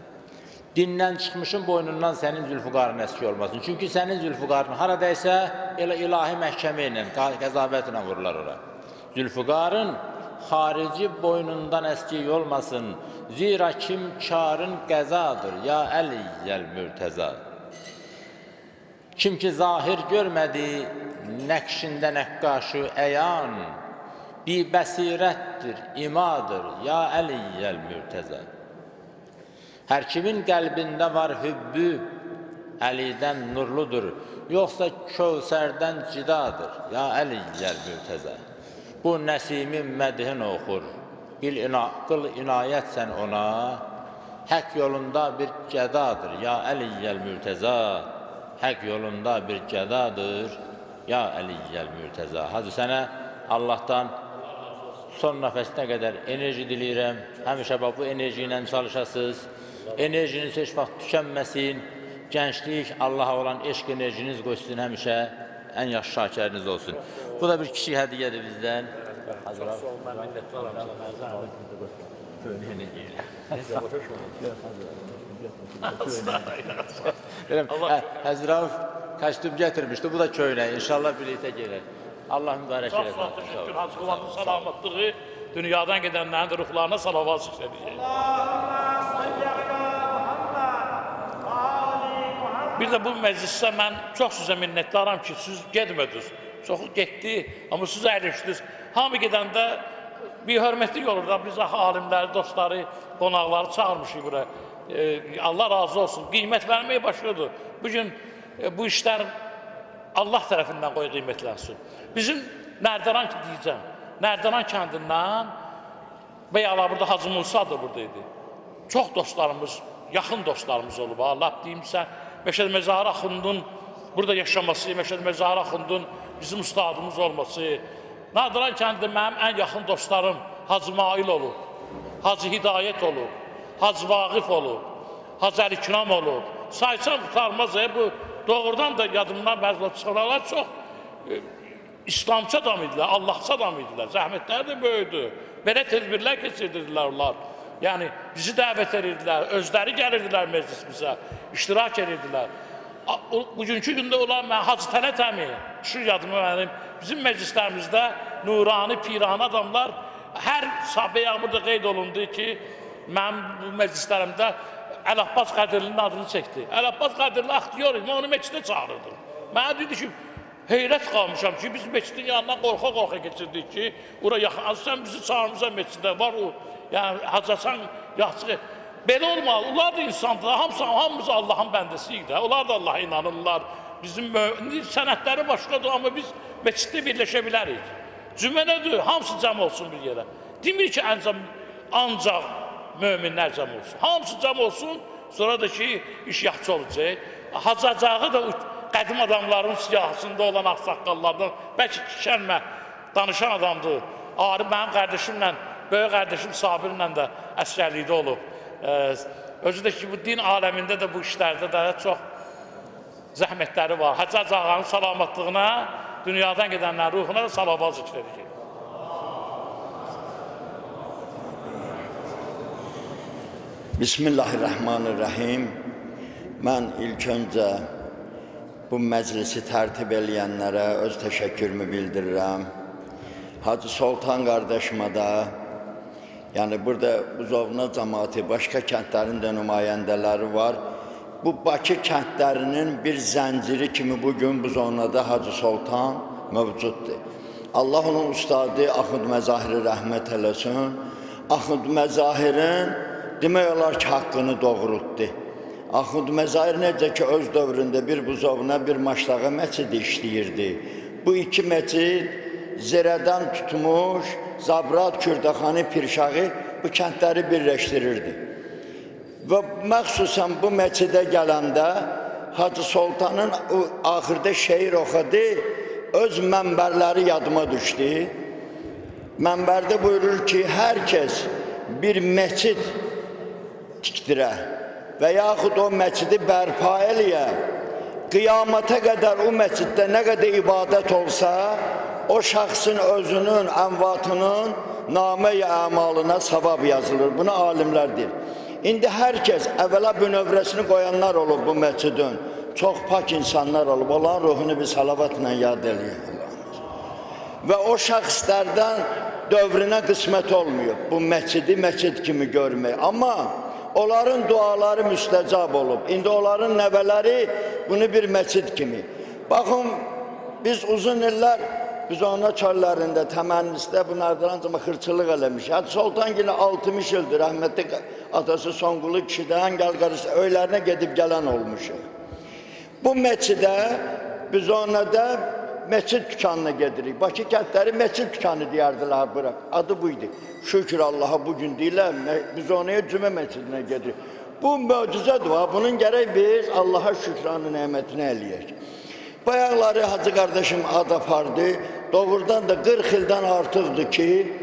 Dindən çıxmışın boynundan sənin zülfüqarın əski olmasın. Çünki sənin zülfüqarın haradaysa elə ilahi məhkəmə ilə, qəzabətlə vururlar ora. Zülfüqarın xarici boynundan əski olmasın. Zira kim karın qəzadır, ya Əliyyəl mürtəza. Kim ki zahir görmədi, nəqşində nəqqaşı əyan, bi bəsirətdir, imadır, ya Əliyyəl mürtəza. Hər kimin qəlbində var hübbü, Əlidən nurludur, yoxsa Kövsərdən cidadır. Ya Əli gəl mürtəzə. Bu Nəsimin mədhin oxur. Bil ina, qıl inayət sən ona. Hək yolunda bir gədadır. Ya Əli gəl mürtəzə. Hək yolunda bir gədadır. Ya Əli gəl mürtəzə. Hacı sənə Allahdan son nəfəsinə qədər enerji diləyirəm. Həmişə bax bu enerji ilə çalışasınız. Enerjiniz heç vaxt tükənməsin. Gənclik, Allaha olan eşq enerjiniz qoysun həmişə ən yaxşı şakiriniz olsun. Bu da bir kiçik hədiyyədir bizdən. Hazır ol. Mən minnətdaram sənə. Həzir Rauf kostyum gətirmişdi. Bu da köynək. İnşallah birlikdə gələr. Allah mübarək eləsin. çox təşəkkür. Hacı Qulanın salamatlığı dünyadan gedənlərin də ruhlarına salavat istəyəcək. Bir də bu məclisdə mən çox sizə minnətdaram ki, siz getmədiniz. Çoxu getdi, amma siz əyləşdiniz. Hamı gedəndə bir hörmətli olur da biz axı alimləri, dostları, qonaqları çağırmışıq bura. E, Allah razı olsun. Qiymət verməyə başladı. Bu gün bu işlər Allah tərəfindən qoy qiymətlənsin. Bizim Nərdaran deyəcəm, Nərdaran kəndindən Bəyala burada Hacı Musa da burada idi. Çox dostlarımız, yaxın dostlarımız olub. Allah deyimsə, Məşəd Məzahir Axundun burada yaşaması, Məşəd Məzahir Axundun bizim ustadımız olması. Nərdaran kəndində mənim ən yaxın dostlarım Hacı Mail olub, Hacı Hidayət olub, Hacı Vaqif olub, Hacı Əlikram olub. Saysam qutarmaz, e, bu doğrudan da yadımdan bəzi çıxanlar çox e, İslamçı adam idilər, Allahçı adam idilər. Zəhmətləri də böyüdü. Belə tədbirlər keçirdirdilər onlar. Yəni bizi dəvət edirdilər, özləri gəlirdilər məclisimizə, iştirak edirdilər. A- o- Bugünkü gündə olan mən Hacı Tələt əmi, şu yadıma mənim, bizim məclislərimizdə nurani, pirani adamlar hər sabəyə burada qeyd olundu ki, mənim bu məclislərimdə Əl Abbas Qədirlinin adını çəkdi. Əl Abbas Qədirli aktyor idi, mən onu meçidə çağırırdım. Mənə dedi ki, heyrət qalmışam ki, biz meçidin yanından qorxa-qorxa keçirdik ki, ora yaxın, sən bizi çağırmısan meçidə, var o, yəni Hacısan yaxşı. Belə olmalı, onlar da insandılar, hamısı, hamımız Allahın bəndəsiyik də, onlar da Allaha inanırlar. Bizim sənətləri başqadır, amma biz meçiddə birləşə bilərik. Cümə nədir? Hamısı cəm olsun bir yerə. Demir ki, ancaq, ancaq möminlər cəm olsun. Hamısı cəm olsun, sonra da ki, iş yaxşı olacaq. Hacacağı da qədim adamların siyahısında olan ağsaqqallardan, bəlkə kişənmə, danışan adamdır. Arif mənim qardaşımla, böyük qardaşım Sabirlə də əskərlikdə olub. Özü də ki, bu din aləmində də bu işlərdə də çox zəhmətləri var. Həccac ağanın salamatlığına, dünyadan gedənlərin ruhuna da salavat zikr edəcək. Bismillahirrahmanirrahim. Mən ilk öncə bu məclisi tərtib eləyənlərə öz təşəkkürümü bildirirəm. Hacı Soltan qardaşıma da, yəni burada Buzovna cəmaati, başqa kəndlərin də nümayəndələri var. Bu Bakı kəndlərinin bir zənciri kimi bugün Buzovnada Hacı Soltan mövcuddur. Allah onun ustadı Axund Məzahiri rəhmət eləsin. Axund Məzahirin demək olar ki, haqqını doğrultdu. Axund Məzahir necə ki, öz dövründə bir buzovna, bir maşlağı məscidi işləyirdi. Bu iki məscid zirədən tutmuş, Zabrat, Kürdəxani, Pirşağı bu kəndləri birləşdirirdi. Və məxsusən bu məscidə gələndə Hacı Sultanın o axırda şeir oxudu, öz mənbərləri yadıma düşdü. Mənbərdə buyurur ki, hər kəs bir məscid tikdirə və yaxud o məscidi bərpa eləyə, qiyamata qədər o məsciddə nə qədər ibadət olsa, o şəxsin özünün, əmvatının namə-i əmalına savab yazılır. Bunu alimlər deyir. İndi hər kəs əvvəla bünövrəsini qoyanlar olub bu məscidin. Çox pak insanlar olub. Onların ruhunu bir salavatla yad eləyək. Və o şəxslərdən dövrünə qismət olmuyor. Bu məscidi məscid kimi görmək. Amma onların duaları müstəcab olub. İndi onların nəvələri bunu bir məscid kimi. Baxın, biz uzun illər biz ona çöllərində, təmənnisdə bu nərdiranca xırçılıq eləmiş. Həcə Sultan yine 60 ildir rəhmətli atası Songulu kişidən gəl qarısı öylərinə gedib gələn olmuşuq. Bu məscidə biz ona da məscid dükanına gedirik. Bakı kəndləri məscid dükanı deyərdilər bura. Adı bu idi. Şükür Allaha bu gün deyirlər, biz ona cümə məscidinə gedirik. Bu möcüzədir ha. Bunun gərək biz Allaha şükranı nemətinə eləyək. Bayaqları Hacı qardaşım ad apardı. Doğrudan da 40 ildən artıqdır ki,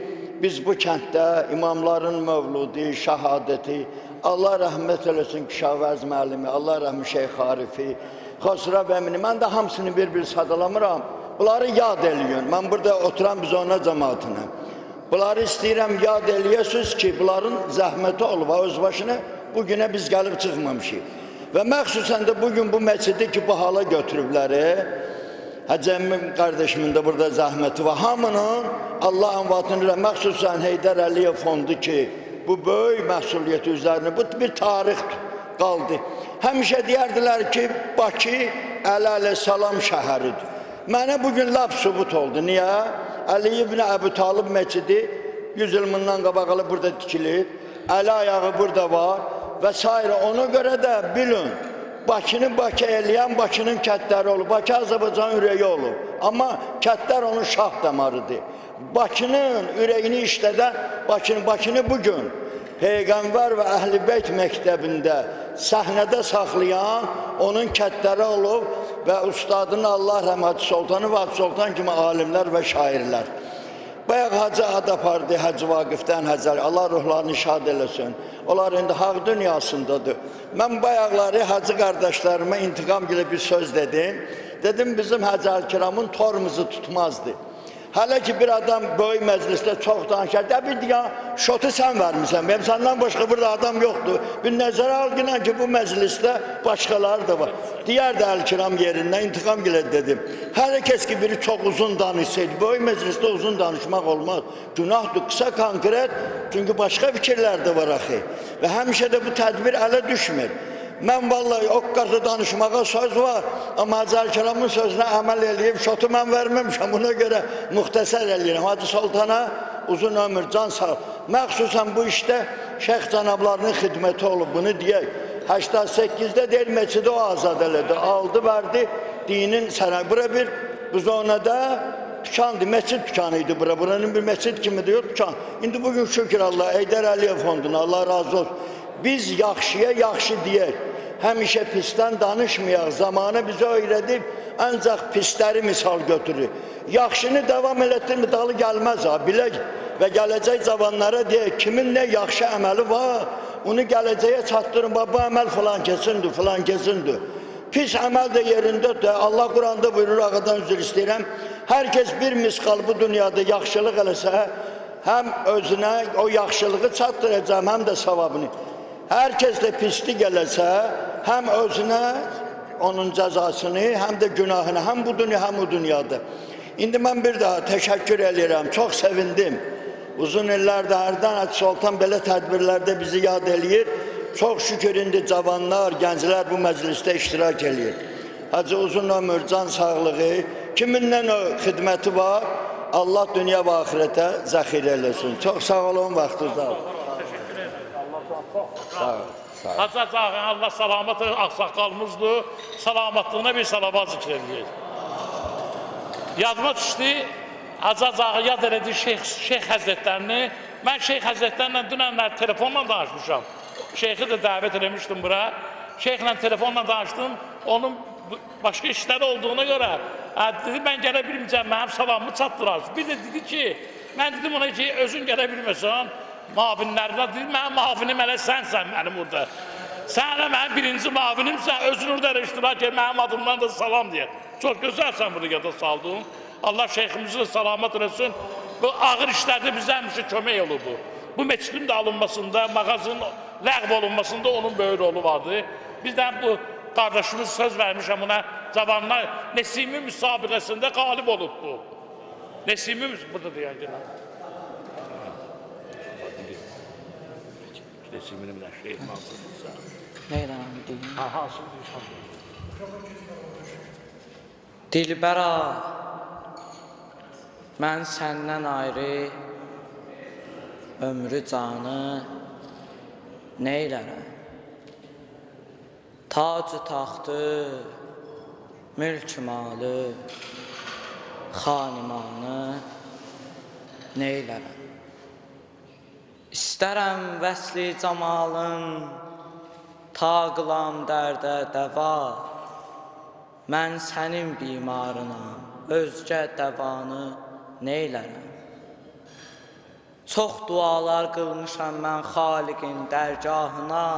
biz bu kənddə imamların mövludi, şəhadəti, Allah rəhmət eləsin Kişavəz müəllimi, Allah rəhmi Şeyx Arifi, Xosra Bəmini, mən də hamısını bir-bir sadalamıram. Bunları yad eləyin. Mən burada oturan biz ona cəmaatına. Bunları istəyirəm yad eləyəsiniz ki, bunların zəhməti olub, öz başına bu günə biz gəlib çıxmamışıq. Və məxsusən də bugün bu məscidi ki, bu hala götürüblər. Həcəmmim qardaşımın da burada zəhməti var. Hamının Allah anvatını ilə məxsusən Heydər Əliyev fondu ki, bu böyük məsuliyyəti üzərinə, bu bir tarix qaldı. Həmişə deyərdilər ki, Bakı əl-ələ salam şəhəridir. Mənə bugün lap sübut oldu. Niyə? Əli ibn Əbu Talib məscidi 100 il bundan qabaqlı burada tikilib. Əli ayağı burada var və s. Ona görə də bilin, Bakını Bakı eləyən Bakının kətləri olub. Bakı Azərbaycan ürəyi olub. Amma kətlər onun şah damarıdır. Bakının ürəyini işlədən Bakını, Bakını bugün Peyğəmbər və Əhl-i Beyt məktəbində səhnədə saxlayan onun kətləri olub və ustadını Allah rəhməti Sultanı və Hacı Sultan kimi alimlər və şairlər. Bayaq Hacı ad apardı Hacı Vaqifdən Həcəl. Allah ruhlarını şad eləsin. Onlar indi haq dünyasındadır. Mən bayaqları Hacı qardaşlarıma intiqam gibi bir söz dedim. Dedim bizim Hacı Kiramın tormuzu tutmazdı. Hələ ki bir adam böyük məclisdə çox danışar, də bir deyən şotu sən vermisən. Mənim səndən başqa burada adam yoxdur. Bir nəzərə al günə ki bu məclisdə başqaları da var. Digər də əl-kiram yerindən intiqam gilə dedim. Hər kəs ki biri çox uzun danışsaydı, böyük məclisdə uzun danışmaq olmaz. Günahdır, qısa konkret, çünki başqa fikirlər də var axı. Və həmişə də bu tədbir ələ düşmür. Mən vallahi o qədər danışmağa söz var, amma Hacı sözünə əməl eləyib, şotu mən verməmişəm, buna görə müxtəsər eləyirəm. Hacı Sultana uzun ömür, can sağ. Məxsusən bu işdə şeyx cənablarının xidməti olub, bunu deyək. 88-də deyir, meçidi o azad elədi, aldı, verdi dinin sənə. Bura bir bu zonada dükandı, meçid dükanı idi bura. Buranın bir meçid kimi diyor dükan. İndi bugün şükür Allah, Eydər Əliyev fonduna, Allah razı olsun. Biz yaxşıya yaxşı deyək həmişə pisdən danışmayaq. Zamanı bizə öyrədib, ancaq pisləri misal götürür. Yaxşını davam elətdirmə, dalı gəlməz ha, bilək. Və gələcək cavanlara deyək, kimin nə yaxşı əməli var, onu gələcəyə çatdırın, bu əməl filan kesindir, filan kesindir. Pis əməl də yerindədir. Allah Quranda buyurur, ağadan üzr istəyirəm. Hər kəs bir misqal bu dünyada yaxşılıq eləsə, həm özünə o yaxşılığı çatdıracam, həm də savabını. Hər kəs də pislik eləsə, həm özünə onun cəzasını, həm də günahını, həm bu dünya, həm o dünyada. İndi mən bir daha təşəkkür edirəm, çox sevindim. Uzun illərdə hərdən Hacı Sultan belə tədbirlərdə bizi yad eləyir. Çox şükür indi cavanlar, gənclər bu məclisdə iştirak eləyir. Hacı uzun ömür, can sağlığı, kimindən o xidməti var, Allah dünya və axirətə zəxirə eləsin. Çox sağ olun, vaxtınızda. Sağ ol. Hacı Ağayan Allah salamat ağsaqqalımızdır. Salamatlığına bir salavat zikr edəcək. Yadıma düşdü, Hacı Ağa yad elədi Şeyx, Şeyx Həzrətlərini. Mən Şeyx Həzrətlərlə dünənlər telefonla danışmışam. Şeyxi də dəvət eləmişdim bura. Şeyxlə telefonla danışdım. Onun başqa işləri olduğuna görə hə, dedi, mən gələ bilməyəcəm, mənim salamımı çatdırar. Bir də dedi ki, mən dedim ona ki, özün gələ bilməsən, Mavinlərdə deyir, mənim mavinim hələ sənsən mənim burada. Sən hələ mənim birinci mavinimsən, özün orada iştirak et, mənim adımdan da salam deyə. Çox gözəlsən burada yada saldın. Allah şeyximizi də salamat eləsin. Bu ağır işlərdə bizə həmişə kömək olub bu. Bu meçidin də alınmasında, mağazın ləğv olunmasında onun böyük rolu vardı. Bizdən bu qardaşımız söz vermişəm ona, cavanlar Nesimi müsabiqəsində qalib olub bu. Nesimi burada deyən gələn. Nesimi ilə şey hansıdırsa. Neyləm deyim? Ha, hansı deyirsən? Dilbəra, mən səndən ayrı ömrü canı neylərəm? Tacı taxtı, mülk malı, xanimanı neylərəm? İstərəm vəsli camalın, taqılam dərdə dəva, Mən sənin bimarınam, özgə dəvanı neylərəm? Çox dualar qılmışam mən xaliqin dərgahına,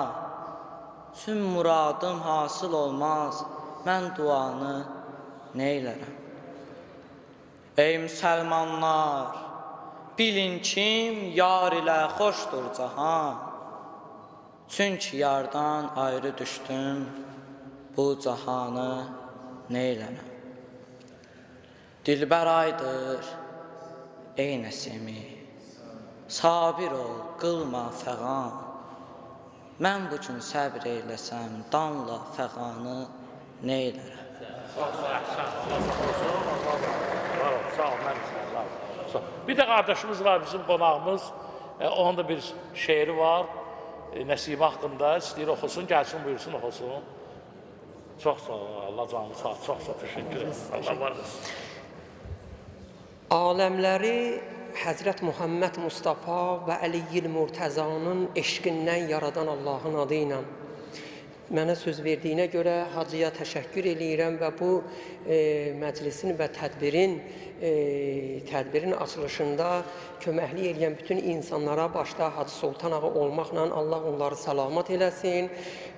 Tüm muradım hasıl olmaz, mən duanı neylərəm? Ey müsəlmanlar, bilin kim yar ilə xoşdur cahan, Çünki yardan ayrı düşdüm, bu cahanı neylərəm? Dilbər aydır, ey nəsimi, sabir ol, qılma fəğan. Mən bu gün səbr eyləsəm, danla fəğanı neylərəm? Sağ ol, mən sağ ol. Bir də qardaşımız var, bizim qonağımız. E, onun da bir şeiri var. E, Nəsibə haqqında. İstəyir oxusun, gəlsin, buyursun, oxusun. Çox sağ ol, Allah canını sağ çox sağ təşəkkür edirəm. Allah var olsun. Aləmləri Həzrət Muhammed Mustafa və Əliyyil Murtəzanın eşqindən yaradan Allahın adı ilə mənə söz verdiyinə görə Hacıya təşəkkür eləyirəm və bu e, məclisin və tədbirin e, tədbirin açılışında köməklik edən bütün insanlara başda Hacı Sultan ağa olmaqla Allah onları salamat eləsin.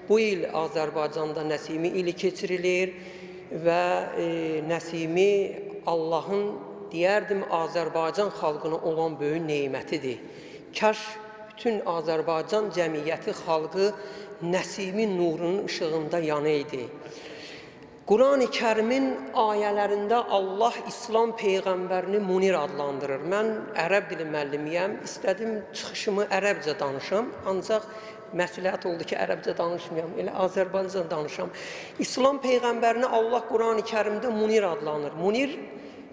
Bu il Azərbaycanda Nəsimi ili keçirilir və e, Nəsimi Allahın deyərdim Azərbaycan xalqına olan böyük nemətidir. Kaş bütün Azərbaycan cəmiyyəti xalqı Nəsimin nurunun işığında yanaydı. Qurani Kərimin ayələrində Allah İslam peyğəmbərini Munir adlandırır. Mən ərəb dili müəllimiyəm. İstədim çıxışımı ərəbcə danışam, ancaq məsləhət oldu ki, ərəbcə danışmayam, elə Azərbaycanca danışam. İslam peyğəmbərini Allah Qurani Kərimdə Munir adlanır. Munir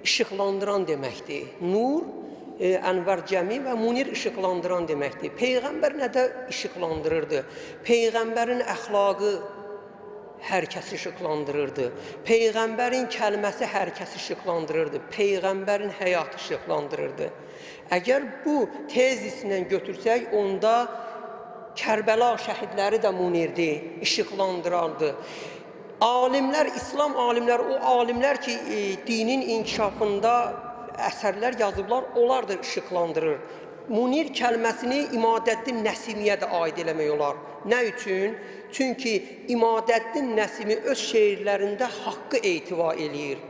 işıqlandıran deməkdir. Nur e, Ənvər Cəmi və Munir işıqlandıran deməkdir. Peyğəmbər nədə işıqlandırırdı? Peyğəmbərin əxlaqı hər kəsi işıqlandırırdı. Peyğəmbərin kəlməsi hər kəsi işıqlandırırdı. Peyğəmbərin həyatı işıqlandırırdı. Əgər bu tezislə götürsək, onda Kərbəla şəhidləri də munirdi, işıqlandırardı. Alimlər, İslam alimləri, o alimlər ki, e, dinin inkişafında əsərlər yazıblar, onlar da işıqlandırır. Munir kəlməsini İmadəddin Nəsimiyyə də aid eləmək olar. Nə üçün? Çünki İmadəddin Nəsimi öz şeirlərində haqqı eytiva eləyir.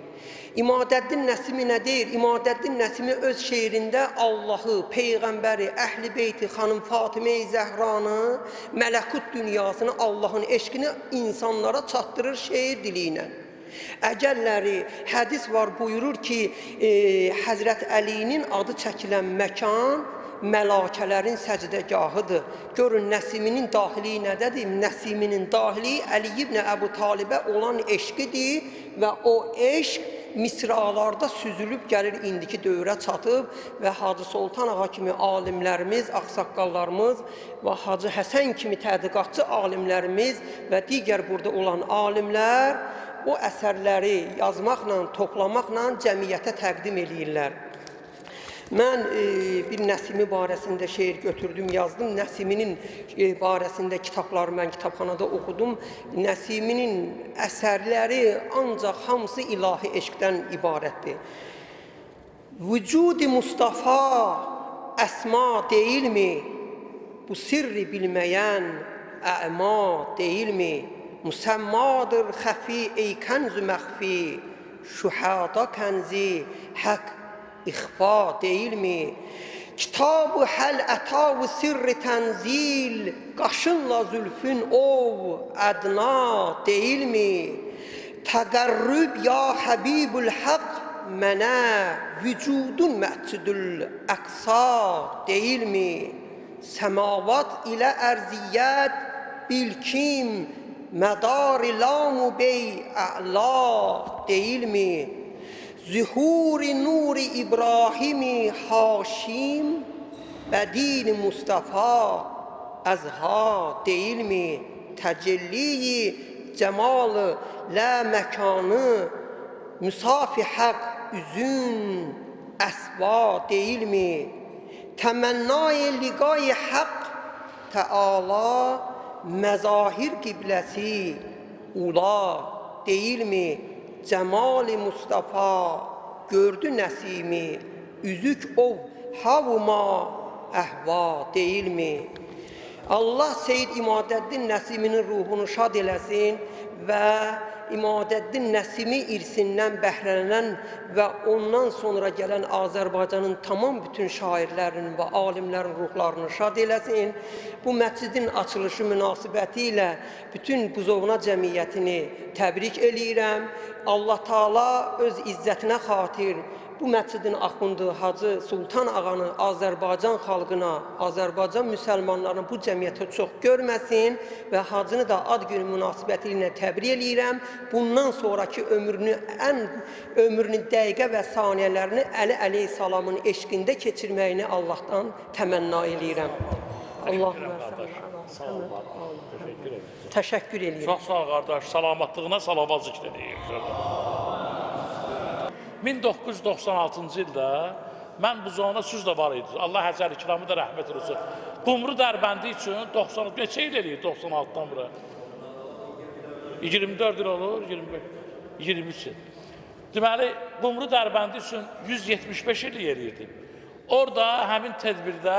İmadəddin Nəsimi nə deyir? İmadəddin Nəsimi öz şeirində Allahı, Peyğəmbəri, Əhl-i Beyti, xanım Fatimə-i Zəhranı, mələkut dünyasını, Allahın eşqini insanlara çatdırır şeir dili ilə. Əgərləri hədis var buyurur ki, e, Həzrət Əlinin adı çəkilən məkan məlakələrin səcdəgahıdır. Görün Nəsiminin dahiliyi nədədir? Nəsiminin dahiliyi Əli ibn Əbu Talibə olan eşqidir və o eşq misralarda süzülüb gəlir indiki dövrə çatıb və Hacı Soltan ağa kimi alimlərimiz, ağsaqqallarımız və Hacı Həsən kimi tədqiqatçı alimlərimiz və digər burada olan alimlər o əsərləri yazmaqla, toplamaqla cəmiyyətə təqdim eləyirlər. Mən e, bir Nəsimi barəsində şeir götürdüm, yazdım. Nəsiminin e, barəsində kitabları mən kitabxanada oxudum. Nəsiminin əsərləri ancaq hamısı ilahi eşqdən ibarətdir. Vücudi Mustafa əsma deyilmi? Bu sirri bilməyən əma deyilmi? Müsemmadır xəfi ey kənz məxfi, şühada kənzi haqq İxfa deyilmi? Kitab-ı həl əta-ı sirri tənzil, qaşınla zülfün ov, ədna deyilmi? Təqərrüb ya Həbibül Haq mənə vücudun məscidül əqsa deyilmi? Səmavat ilə ərziyyət bilkim, مدار لام و بی اعلا دیلمی ظهور نور ابراهیم حاشیم بدین مصطفی از ها دیلمی تجلی جمال لا mekanı مصاف حق üzün esva değil mi? Temennayı ligayı hak Teala mezahir kiblesi ula değil mi? Cəmal-i Mustafa gördü Nəsimi, üzük ov havuma əhva deyilmi? Allah Seyyid İmadəddin Nəsiminin ruhunu şad eləsin və İmadəddin Nəsimi irsindən bəhrələnən və ondan sonra gələn Azərbaycanın tamam bütün şairlərin və alimlərin ruhlarını şad eləsin. Bu məscidin açılışı münasibəti ilə bütün Buzovna cəmiyyətini təbrik eləyirəm. Allah Taala öz izzətinə xatir bu məscidin axundu Hacı Sultan ağanı Azərbaycan xalqına, Azərbaycan müsəlmanlarına bu cəmiyyətə çox görməsin və Hacını da ad günü münasibəti ilə təbrik eləyirəm. Bundan sonrakı ömrünü ən ömrünü dəqiqə və saniyələrini Əli əleyhissalamın eşqində keçirməyini Allahdan təmənna eləyirəm. Allahümə Sağ ol, təşəkkür edirəm. Təşəkkür eləyirəm. Çox sağ ol qardaş, salamatlığına salavat zikr edir. 1996-cı ildə mən bu zona süz də var idi. Allah Həzər ikramı da rəhmət eləsin. Qumru dərbəndi üçün 90 neçə il eləyir 96-dan bura? 24 il olur, 25, 23 il. Deməli, Qumru dərbəndi üçün 175 il eləyirdim. Orada həmin tədbirdə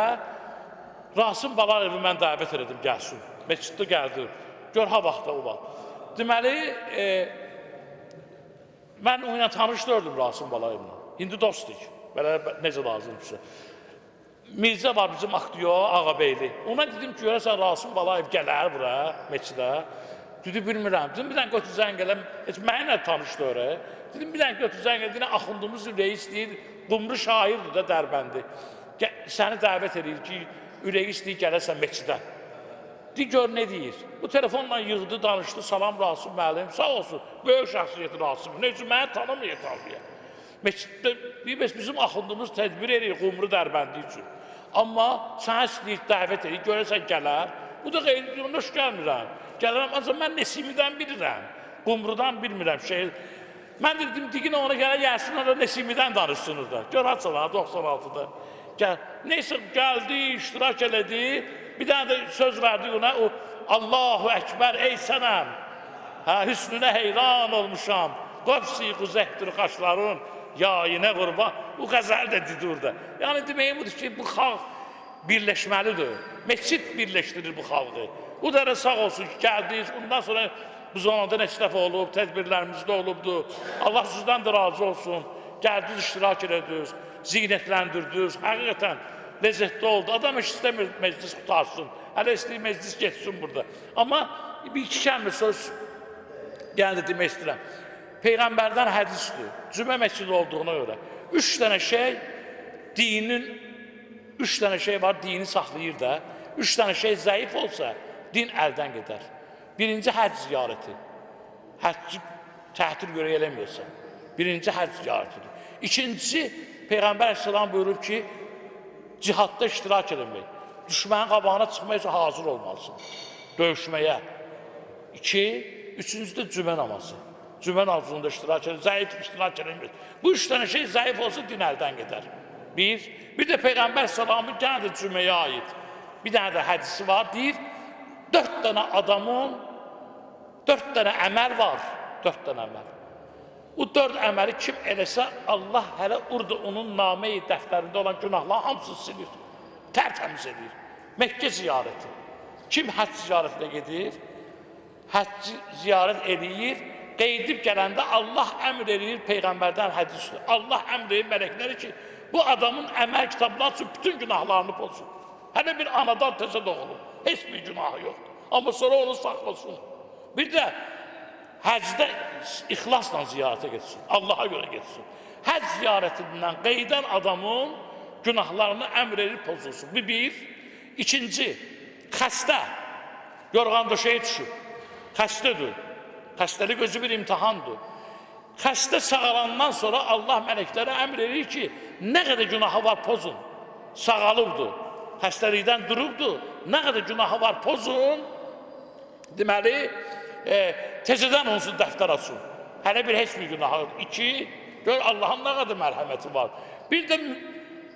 Rasim Balağevi mən dəvət elədim, gəlsin. Məsciddə gəldi. Gör ha vaxtda o vaxt. Deməli, e, Mən onunla tanış gördüm Rasim Balayevlə. İndi dostuz. Belə necə lazımdırsa. Mirzə var bizim aktyor Ağabeyli. Ona dedim ki, görəsən Rasim Balayev gələr bura, meçidə. Dedi, bilmirəm. Dedim, bir dənə götür zəng eləm. Heç mənimlə tanışdı oraya. Dedim, bir dənə götür zəng eləm. Axundumuz ürəyi istəyir. Qumru şairdir də Dərbəndi. Səni dəvət edir ki, ürəyi istəyir gələsən meçidə. Di gör nə deyir. Bu telefonla yığdı, danışdı. Salam Rasim müəllim. Sağ olsun. Böyük şəxsiyyət Rasim. Necə məni tanımayır tanıya. Məsciddə bəs bizim axundumuz tədbir edir Qumru Dərbəndi üçün. Amma sənə istəyir dəvət edir, görəsən gələr. Bu da qeyri nuş gəlmirəm. Gəlirəm, ancaq mən Nesimidən bilirəm. Qumrudan bilmirəm şey. Mən dedim, digin ona gələ gəlsin, orada Nesimidən danışsınız da. Gör açılar 96-da. Gəl. Neysə gəldi, iştirak elədi. Bir dənə də söz verdi ona, o Allahu Əkbər ey sənəm. Hə, hüsnünə heyran olmuşam. Qofsi quzəhdir qaşların yayinə qurban. Bu qəzəl də dedi orada. Yəni deməyim budur ki, bu xalq birləşməlidir. Məscid birləşdirir bu xalqı. Bu da sağ olsun ki, gəldiniz. Ondan sonra bu zonada neçə dəfə olub, tədbirlərimizdə olubdu. Allah sizdən də razı olsun. Gəldiniz, iştirak elədiniz, zinətləndirdiniz. Həqiqətən ləzzətli oldu. Adam heç istəmir məclis qutarsın. Hələ istəyir məclis geçsin burada. Amma bir iki kəlmə söz gəldi demək istəyirəm. Peyğəmbərdən hədisdir. Cümə məscidi olduğuna görə. Üç dənə şey dinin, üç dənə şey var, dini saxlayır da. Üç dənə şey zəif olsa, din əldən gedər. Birinci həcc ziyarəti. Həcci təhtil görə eləməyəsən. Birinci həcc ziyarətidir. İkincisi, Peyğəmbər əssalam buyurur ki, cihadda iştirak eləmək. Düşmənin qabağına çıxmaq üçün hazır olmalısın. Döyüşməyə. İki, üçüncü də cümə namazı. Cümə namazında iştirak edir, zəif iştirak edilmir. Bu üç dənə şey zəif olsa din əldən gedər. Bir, bir də Peyğəmbər salamı gənə də cüməyə aid. Bir dənə də hədisi var, deyir, dörd dənə adamın, dörd dənə əməl var, dörd dənə əməl. Bu dörd əməli kim eləsə, Allah hələ orada onun namə-i dəftərində olan günahların hamısını silir, tərtəmiz edir. Məkkə ziyarəti. Kim həcc ziyarətinə gedir? Həcc ziyarət eləyir, qeydib gələndə Allah əmr eləyir Peyğəmbərdən hədisdir. Allah əmr eləyir mələkləri ki, bu adamın əməl kitabları üçün bütün günahlarını pozsun. Hələ bir anadan təzə doğulub, heç bir günahı yoxdur. Amma sonra onu saxlasın. Bir də həcdə ixlasla ziyarətə getsin, Allaha görə getsin. Həcc ziyarətindən qeydən adamın günahlarını əmr edib pozulsun. Bu bir. İkinci, xəstə, yorğan döşəyə düşüb, xəstədir. Xəstəlik özü bir imtihandır. Xəstə sağalandan sonra Allah mələklərə əmr edir ki, nə qədər günahı var pozun. Sağalıbdır, xəstəlikdən durubdur, nə qədər günahı var pozun. Deməli, e, tezədən onsuz dəftər açın. Hələ bir heç bir günahı yox. İki, gör Allahın nə qədər mərhəməti var. Bir də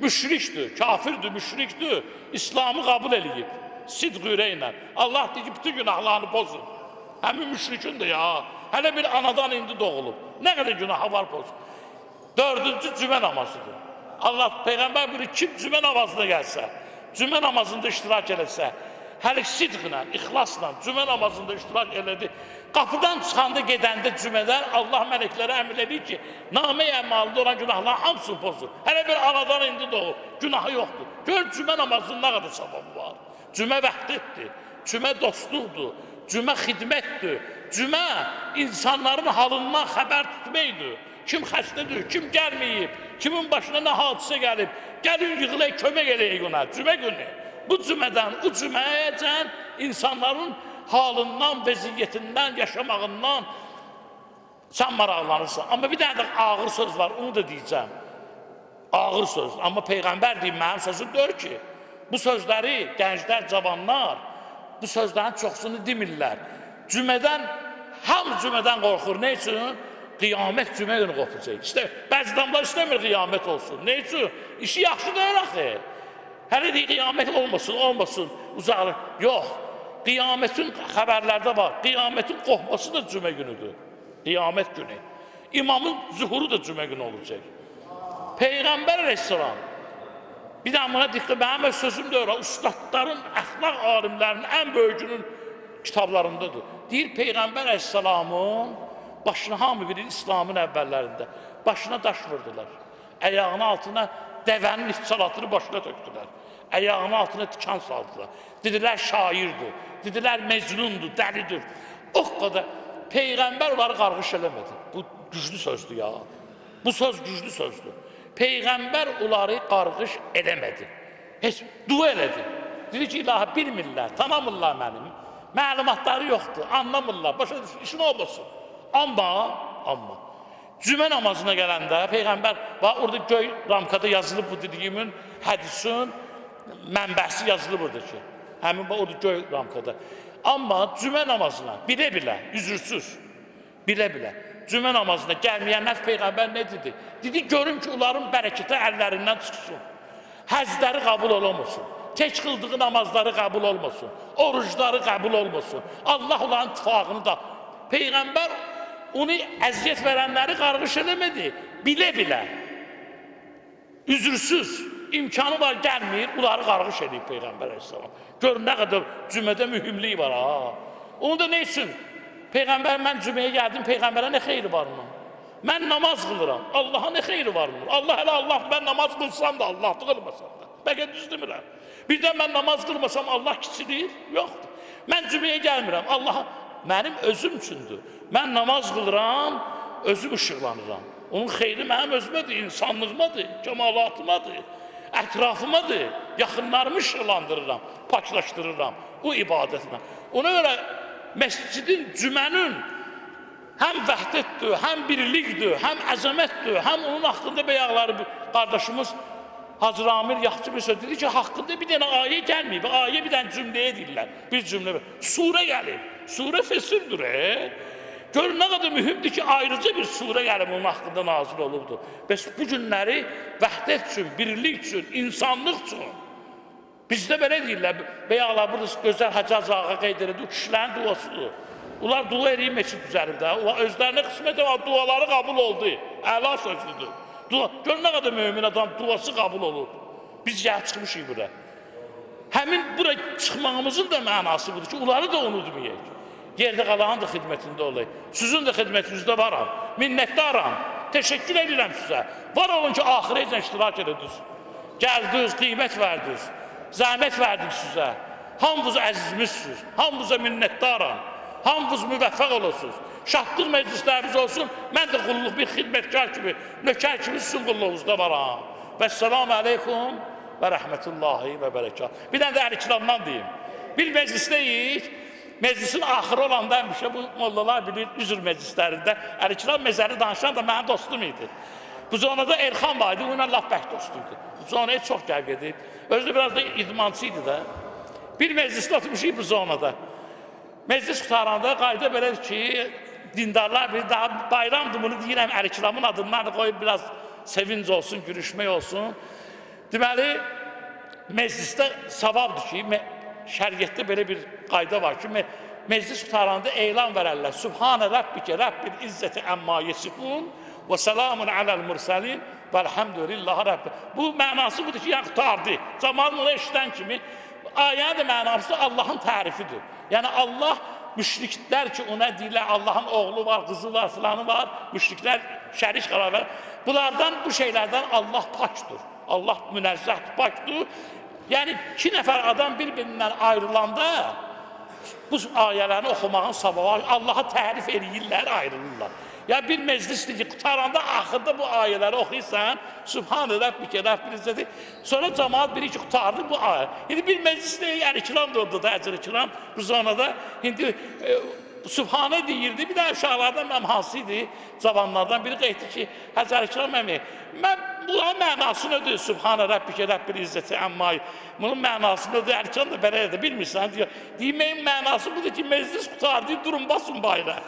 müşrikdir, kafirdir, müşrikdir. İslamı qəbul eləyib. Sidq ürəklə. Allah deyir ki, bütün günahlarını pozun. Həmin müşrikindir ya. Hələ bir anadan indi doğulub. Nə qədər günahı var pozun. Dördüncü cümə namazıdır. Allah Peyğəmbər buyurur, kim cümə namazına gəlsə, cümə namazında iştirak eləsə, hələ sidqlə, ixlasla cümə namazında iştirak elədi. Qapıdan çıxanda gedəndə cümədən Allah mələklərə əmr edir ki, namə əmalında olan günahlar hamısını pozur. Hələ bir anadan indi doğur, günahı yoxdur. Gör cümə namazının nə qədər savabı var. Cümə vəhdətdir, cümə dostluqdur, cümə xidmətdir. Cümə insanların halından xəbər tutmaydır. Kim xəstədir, kim gəlməyib, kimin başına nə hadisə gəlib, gəlin yığılaq, kömək eləyək ona, cümə günü. Bu cümədən, bu cüməyəcən insanların halından, vəziyyətindən, yaşamağından sən maraqlanırsan. Amma bir dənə də ağır söz var, onu da deyəcəm. Ağır söz. Amma Peyğəmbər deyir, mənim sözüm deyir ki, bu sözləri gənclər, cavanlar bu sözlərin çoxsunu demirlər. Cümədən, hamı cümədən qorxur. Nə üçün? Qiyamət cümə günü qopacaq. İşte, bəzi adamlar istəmir qiyamət olsun. Nə üçün? İşi yaxşı deyil axı. Hələ deyir, qiyamət olmasın, olmasın, uzaqlı. Yox, qiyamətin xəbərlərdə var. Qiyamətin qopması da cümə günüdür. Qiyamət günü. İmamın zuhuru da cümə günü olacaq. Peyğəmbər əleyhissalam Bir də buna diqqət, mənim öz sözüm də öyle, ustadların, əxlaq alimlərinin ən böyücünün kitablarındadır. Deyir, Peyğəmbər əleyhissalamın başına hamı bilir İslamın əvvəllərində. Başına daş vurdular. Ayağının altına dəvənin içalatını başına tökdülər. Ayağının altına tikan saldılar. Dedilər şairdir, dedilər mecnundur, dəlidir. O qədər Peyğəmbər onları qarğış eləmədi. Bu güclü sözdür ya. Bu söz güclü sözdür. Peyğəmbər onları qarğış eləmədi. Heç dua elədi. Dedi ki, ilahi bilmirlər, tanımırlar mənim. Məlumatları yoxdur, anlamırlar, başa düşür, işin olmasın. Amma, amma, cümə namazına gələndə Peyğəmbər, bax orada göy ramkada yazılıb bu dediyimin hədisin mənbəsi yazılıb orada ki. Həmin bax orada göy ramkada. Amma cümə namazına bilə-bilə, üzürsüz, bilə-bilə cümə namazına gəlməyənlər Peyğəmbər nə dedi? Dedi, görüm ki, onların bərəkəti əllərindən çıxsın. Həzləri qəbul olunmasın. Tək qıldığı namazları qəbul olmasın. Orucları qəbul olmasın. Allah onların ittifaqını da. Peyğəmbər onu əziyyət verənləri qarğış eləmədi. Bilə-bilə. Üzürsüz, imkanı var gəlmir, onları qarğış edib Peyğəmbər əleyhissalam. Gör nə qədər cümədə mühümlük var ha. Onu da nə üçün? Peyğəmbər mən cüməyə gəldim, Peyğəmbərə nə xeyri var mı? Mən namaz qılıram. Allaha nə xeyri var mı? Allah hələ Allah mən namaz qılsam da, Allah qılmasam da. Bəlkə düz demirəm. Birdən mən namaz qılmasam Allah kiçilir? Yoxdur. Mən cüməyə gəlmirəm. Allah mənim özüm üçündür. Mən namaz qılıram, özüm işıqlanıram. Onun xeyri mənim özümədir, insanlığımadır, kemalatımadır, ətrafımadır. Yaxınlarımı işıqlandırıram, paklaşdırıram o ibadətlə. Ona görə məscidin, cümənin həm vəhdətdir, həm birlikdir, həm əzəmətdir, həm onun haqqında bəyaqları qardaşımız Hacı Ramil yaxşı bir söz dedi ki, haqqında bir dənə ayə gəlməyib, ayə bir dənə cümləyə deyirlər, bir cümlə, surə gəlib, surə fesirdir, e? Gör nə qədər mühümdür ki, ayrıca bir surə gəlib onun haqqında nazil olubdur. Bəs bu günləri vəhdət üçün, birlik üçün, insanlıq üçün, Bizdə belə deyirlər, bəyaqlar burada gözəl Həcaz ağa qeyd edir, kişilərin duasıdır. Onlar dua edib meçid düzəlibdə. Onlar özlərinə qismət var, duaları qəbul oldu. Əla sözdür. Dua, gör nə qədər mömin adam duası qəbul olub. Biz gəl çıxmışıq bura. Həmin bura çıxmağımızın da mənası budur ki, onları da unutmayaq. Yerdə qalanın da xidmətində olayıq. Sizin də xidmətinizdə varam. Minnətdaram. Təşəkkür edirəm sizə. Var olun ki, axirəcə iştirak edədiniz. Gəldiniz, qiymət verdiniz. Zəhmət verdik sizə. Hamınız əzizimizsiniz. Hamınıza minnətdaram. Hamınız müvəffəq olursunuz. Şahdlıq məclisləriniz olsun. Mən də qulluq bir xidmətkar kimi, nökər kimi sizin qulluğunuzda varam. Və selamu aleykum və rəhmətullahi və bərəkat. Bir dənə də əl-ikiramdan deyim. Bir məclisdəyik. Məclisin axırı olanda həmişə bu mollalar bilir, üzr məclislərində əl-ikiram məzəri danışan da mənim dostum idi. Bu zonada Erxan var idi, onunla laf bək dostuydu. Bu zonaya çox gəl gedib. Özü biraz da idmançı idi də. Bir məclisdə oturmuşuq bu zonada. Məclis qutaranda qayda belədir ki, dindarlar bir daha bayramdır bunu deyirəm, Əlikiramın adından da qoyub biraz sevinc olsun, gülüşmək olsun. Deməli, məclisdə savabdır ki, şəriətdə belə bir qayda var ki, meclis qutaranda elan verərlər. Subhanə Rabbikə Rabbil izzəti əmma yesifun və selamun aləl mürsəlin və elhamdülillah Rabbi. Bu mənası budur ki, yəni qutardı. Cəmal bunu eşidən kimi ayənin də mənası Allahın tərifidir. Yəni Allah müşriklər ki, ona deyirlər Allahın oğlu var, qızı var, filanı var, müşriklər şərik qərar verir. Bunlardan, bu şeylərdən Allah pakdır. Allah münəzzəhdir, pakdır. Yəni iki nəfər adam bir-birindən ayrılanda bu ayələrini oxumağın savabı Allaha tərif eləyirlər, ayrılırlar. Ya bir meclisdir ki, qutaranda axırda bu ayələri oxuyursan, Subhanə Rəbbikə Rəbbil İzzəti, sonra cəmaat biri ki, qutardı bu ayə. İndi bir meclisdə yəni kiram da orada da, əcr kiram bu zonada. İndi e, Subhanə deyirdi, bir də uşaqlardan mənim hansı idi, cavanlardan biri qeytdi ki, Həzər Kiram əmi, mən bunun mənası nədir? Subhanə Rəbbikə Rəbbil İzzəti əmmayı. Bunun mənası nədir? Ərkan da belə edir, bilmirsən, deyir. Deməyin mənası budur ki, meclis qutardı, durun, basın bayra. [laughs]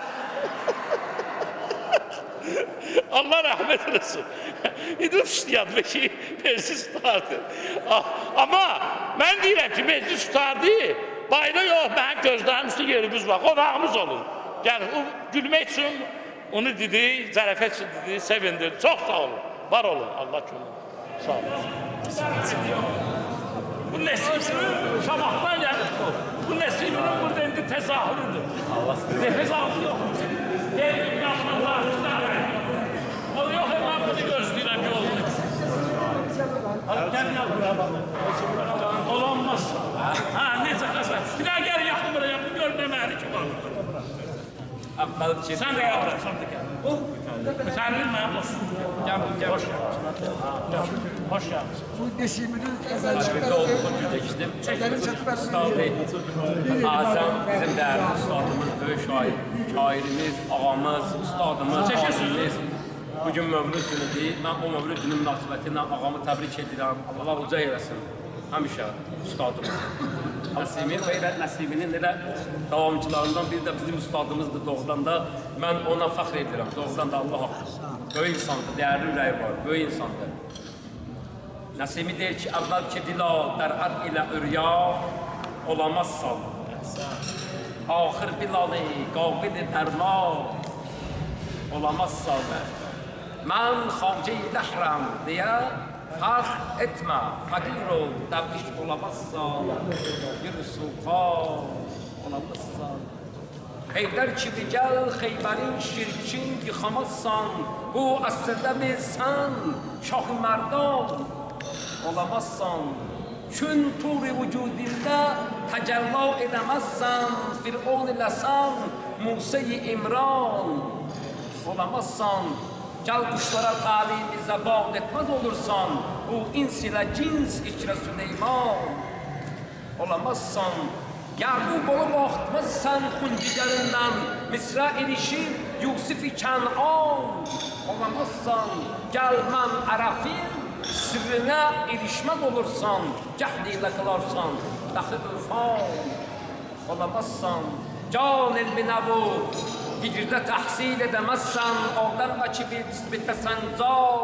Allah rəhmət eləsin. [laughs] İndi işləyən ki, meclis tutardı. Amma mən deyirəm ki, meclis tutardı, bayra yox, mənim gözlərim üstü yerimiz var, qonağımız olur. Yəni, o gülmək üçün onu dedi, zərəfət üçün dedi, sevindirdi. Çox sağ olun, var olun, Allah kömür. Sağ olun. Bu Nəsibinin Şamahdan gəlir. Bu Nəsibinin burada indi təzahürüdür. Nefes altı yox. Gel, yanına var. Onu yox, mən bunu gözləyirəm ki, oldu. Hadi gel ya buraya bak. Olanmaz. Ha neyse kasa. Bir daha gel yakın buraya. Bu görmemeli ki bak. Sen de gel buraya. Sen de gel. Dostum. Gel gel. Hoş geldin. Gel. Hoş geldin. Bu Nesim'in ezelçikleri benim çatıp Azam bizim değerli ustadımız, böyük şair, şairimiz, ağamız, ustadımız, şairimiz. Bugün Mövlüd günüdür. Mən o Mövlüd günü münasibəti ilə ağamı təbrik edirəm. Allah uca eləsin. Həmişə ustadımız. Nəsimin və elə Nəsiminin elə davamçılarından biri də bizim ustadımızdır doğrudan da. Mən ona fəxr edirəm. Doğrudan da Allah haqqı. Böyük insandır, dəyərli ürəyi var, böyük insandır. Nəsimi deyir ki, əvvəl ki dila dərət ilə ürya olamazsan. Axır bilalı qavqid dərma olamazsan. Mən xavcı-i dəhrəm deyə خاط اتما فقیر رو دبیش کشورم استان، در سوقان، اولم استان. در چی بجال، خیبرین شرکین که خمسان بو استادم میسن شاخ مردان، اولم چون طور وجود دید، تجلال فرعون استان، لسان، موسی امران اولم Gəl quşlara talimi zəban etməz olursan, bu ins ilə cins ikrə Süleyman olamazsan. Yaqub olub axtmazsan xuncigərindən, Misra erişib Yusifi Kənan olamazsan. Gəl mən ərəfim, sirrinə erişməz olursan, cəhd ilə qılarsan, daxı ürfan olamazsan. Can elminə bu, hicrdə təhsil edəməzsən, oradan vakibit bitəsən zal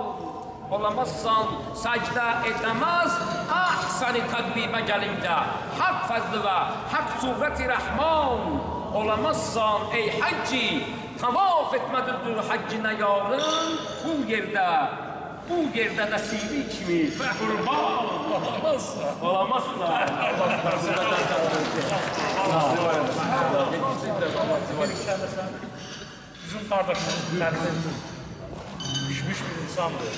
olamazsan, səcdə edəməz, əhsəni təqvibə gəlincə, haqq fəzli və haqq surəti rəhman olamazsan, ey həcci, tavaf etmədir həccinə yarın, bu yerdə bu yerdə nəsibi kimi və qurban olamazsan. Olamazsan. Bizim kardeşimiz terbiye düşmüş bir insandır.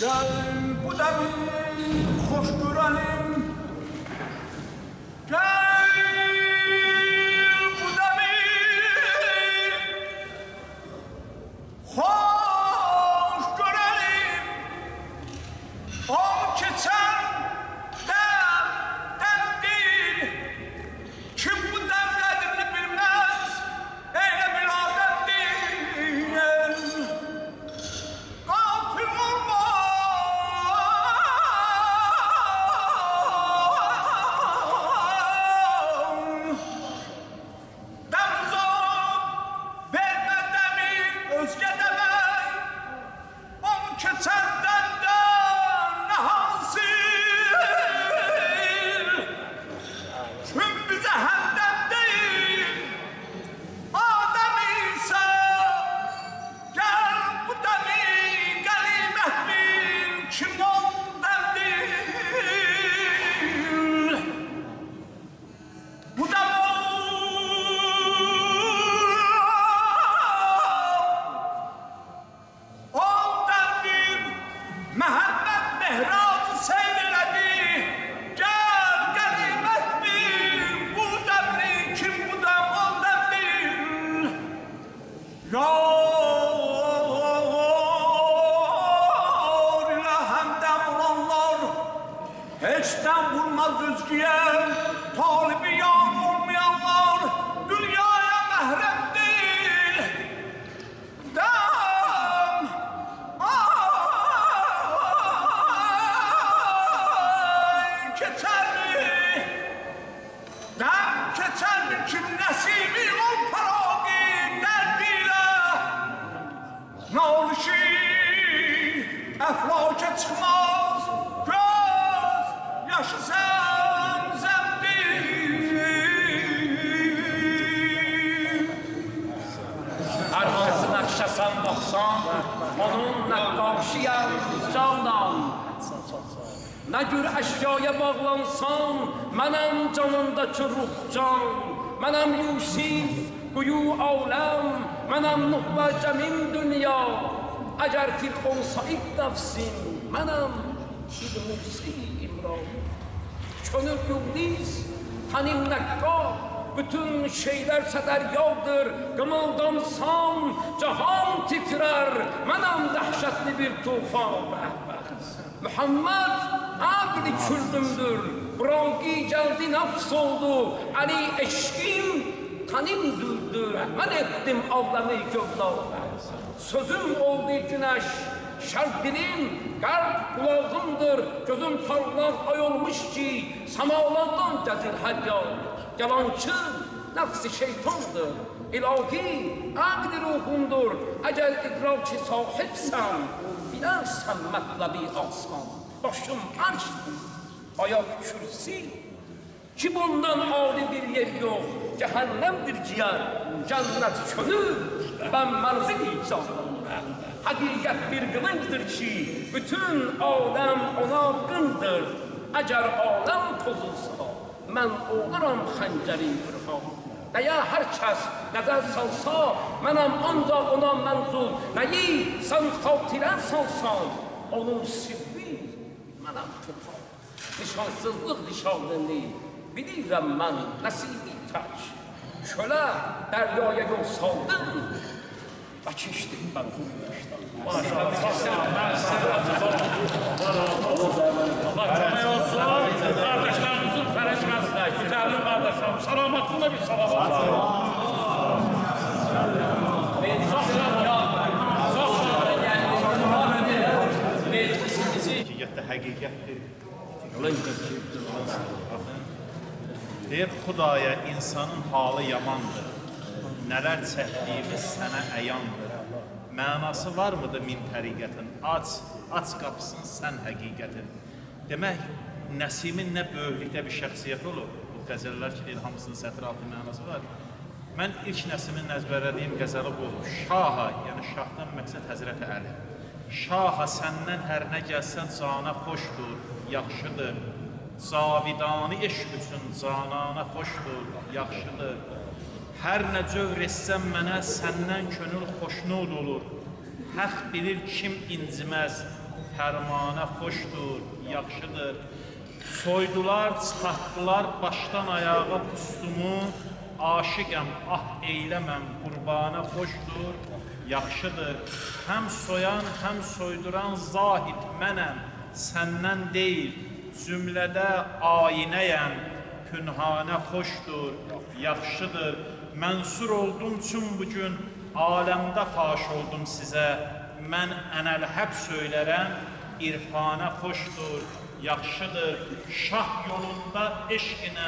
Gel bu da bir hoş görelim. Gel her yol. Yalancı nefsi şeytandır. İlahi akli ruhumdur. Eğer idraki sahipsen bilersen metlebi asman. Başım arşdır, ayak kürsi. Ki bundan âli bir yer yok. Cehennemdir ciğer, cennet könül. Ben menzil canım. Hakikat bir kılınçtır ki bütün alem ona kındır. Eğer alem pozulsa ben olurum xəncəri vurğam. Nəyə hər kəs nəzər salsa, mənəm ancaq ona mənzul. Nəyi sən xatirə salsan, onun sirri mənəm tutam. Nişansızlıq nişanlını bilirəm mən nəsibi tək. Kölə dəryaya yol saldım və keçdim mən bu yaşdan. Allah kömək olsun. Salamatına bir olun. Həqiqətdə həqiqətdir. Deyir Xudaya insanın halı yamandır. Nələr çəkdiyimiz sənə əyandır. Mənası varmıdır min təriqətin? Aç, aç qapısın sən həqiqətin. Demək, Nəsimin nə böyüklükdə bir şəxsiyyət olub. Qəzəllər ki, deyir, hamısının sətr altı mənası var. Mən ilk Nəsimin əzbərlədiyim qəzəli bu. Şaha, yəni şahdan məqsəd Həzrəti Əli. Şaha səndən hər nə gəlsən cana xoşdur, yaxşıdır. Cavidanı eşq üçün canana xoşdur, yaxşıdır. Hər nə cövr etsən mənə səndən könül xoşnud olur. Həq bilir kim inciməz, fərmana xoşdur, yaxşıdır. Soydular, çıxartdılar başdan ayağa pustumu, aşiqəm, ah eyləməm, qurbana xoşdur, yaxşıdır. Həm soyan, həm soyduran zahid mənəm, səndən deyil, cümlədə ayinəyəm, pünhanə xoşdur, yaxşıdır. Mənsur oldum çün bugün aləmdə faş oldum sizə. Mən ənəl-həb söylərəm, irfana xoşdur, yaxşıdır. Şah yolunda eşq ilə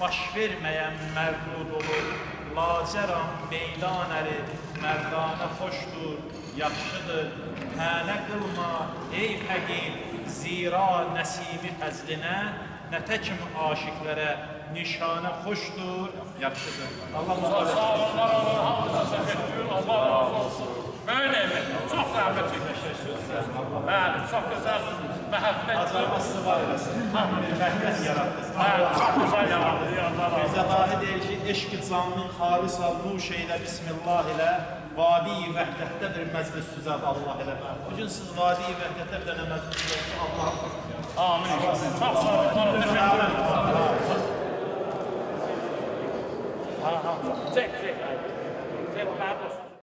baş verməyən mərdud olur. Lacəram meydan əri, mərdana xoşdur, yaxşıdır. Tənə qılma, ey fəqir, zira nəsibi fəzlinə, nətə kimi aşiqlərə nişanə xoşdur, yaxşıdır. Allah Sağ olun, Allah razı olsun. Hamınıza təşəkkür, Allah razı olsun. Böyle mi? Çox rəhmət edirsiniz. Bəli, çox gözəl yarattı. Allah razı olsun. Bizə dahi deyir ki, eşq-i canlı xalis al nuş eylə, bismillah ilə, vadi-i vəhdətdə bir məclis düzəld Allah ilə. Bugün siz vadi-i vəhdətdə bir dənə məclis düzəld Allah Amin. Çox sağ olun. Təşəkkür ederim. Ha, ha. Çek.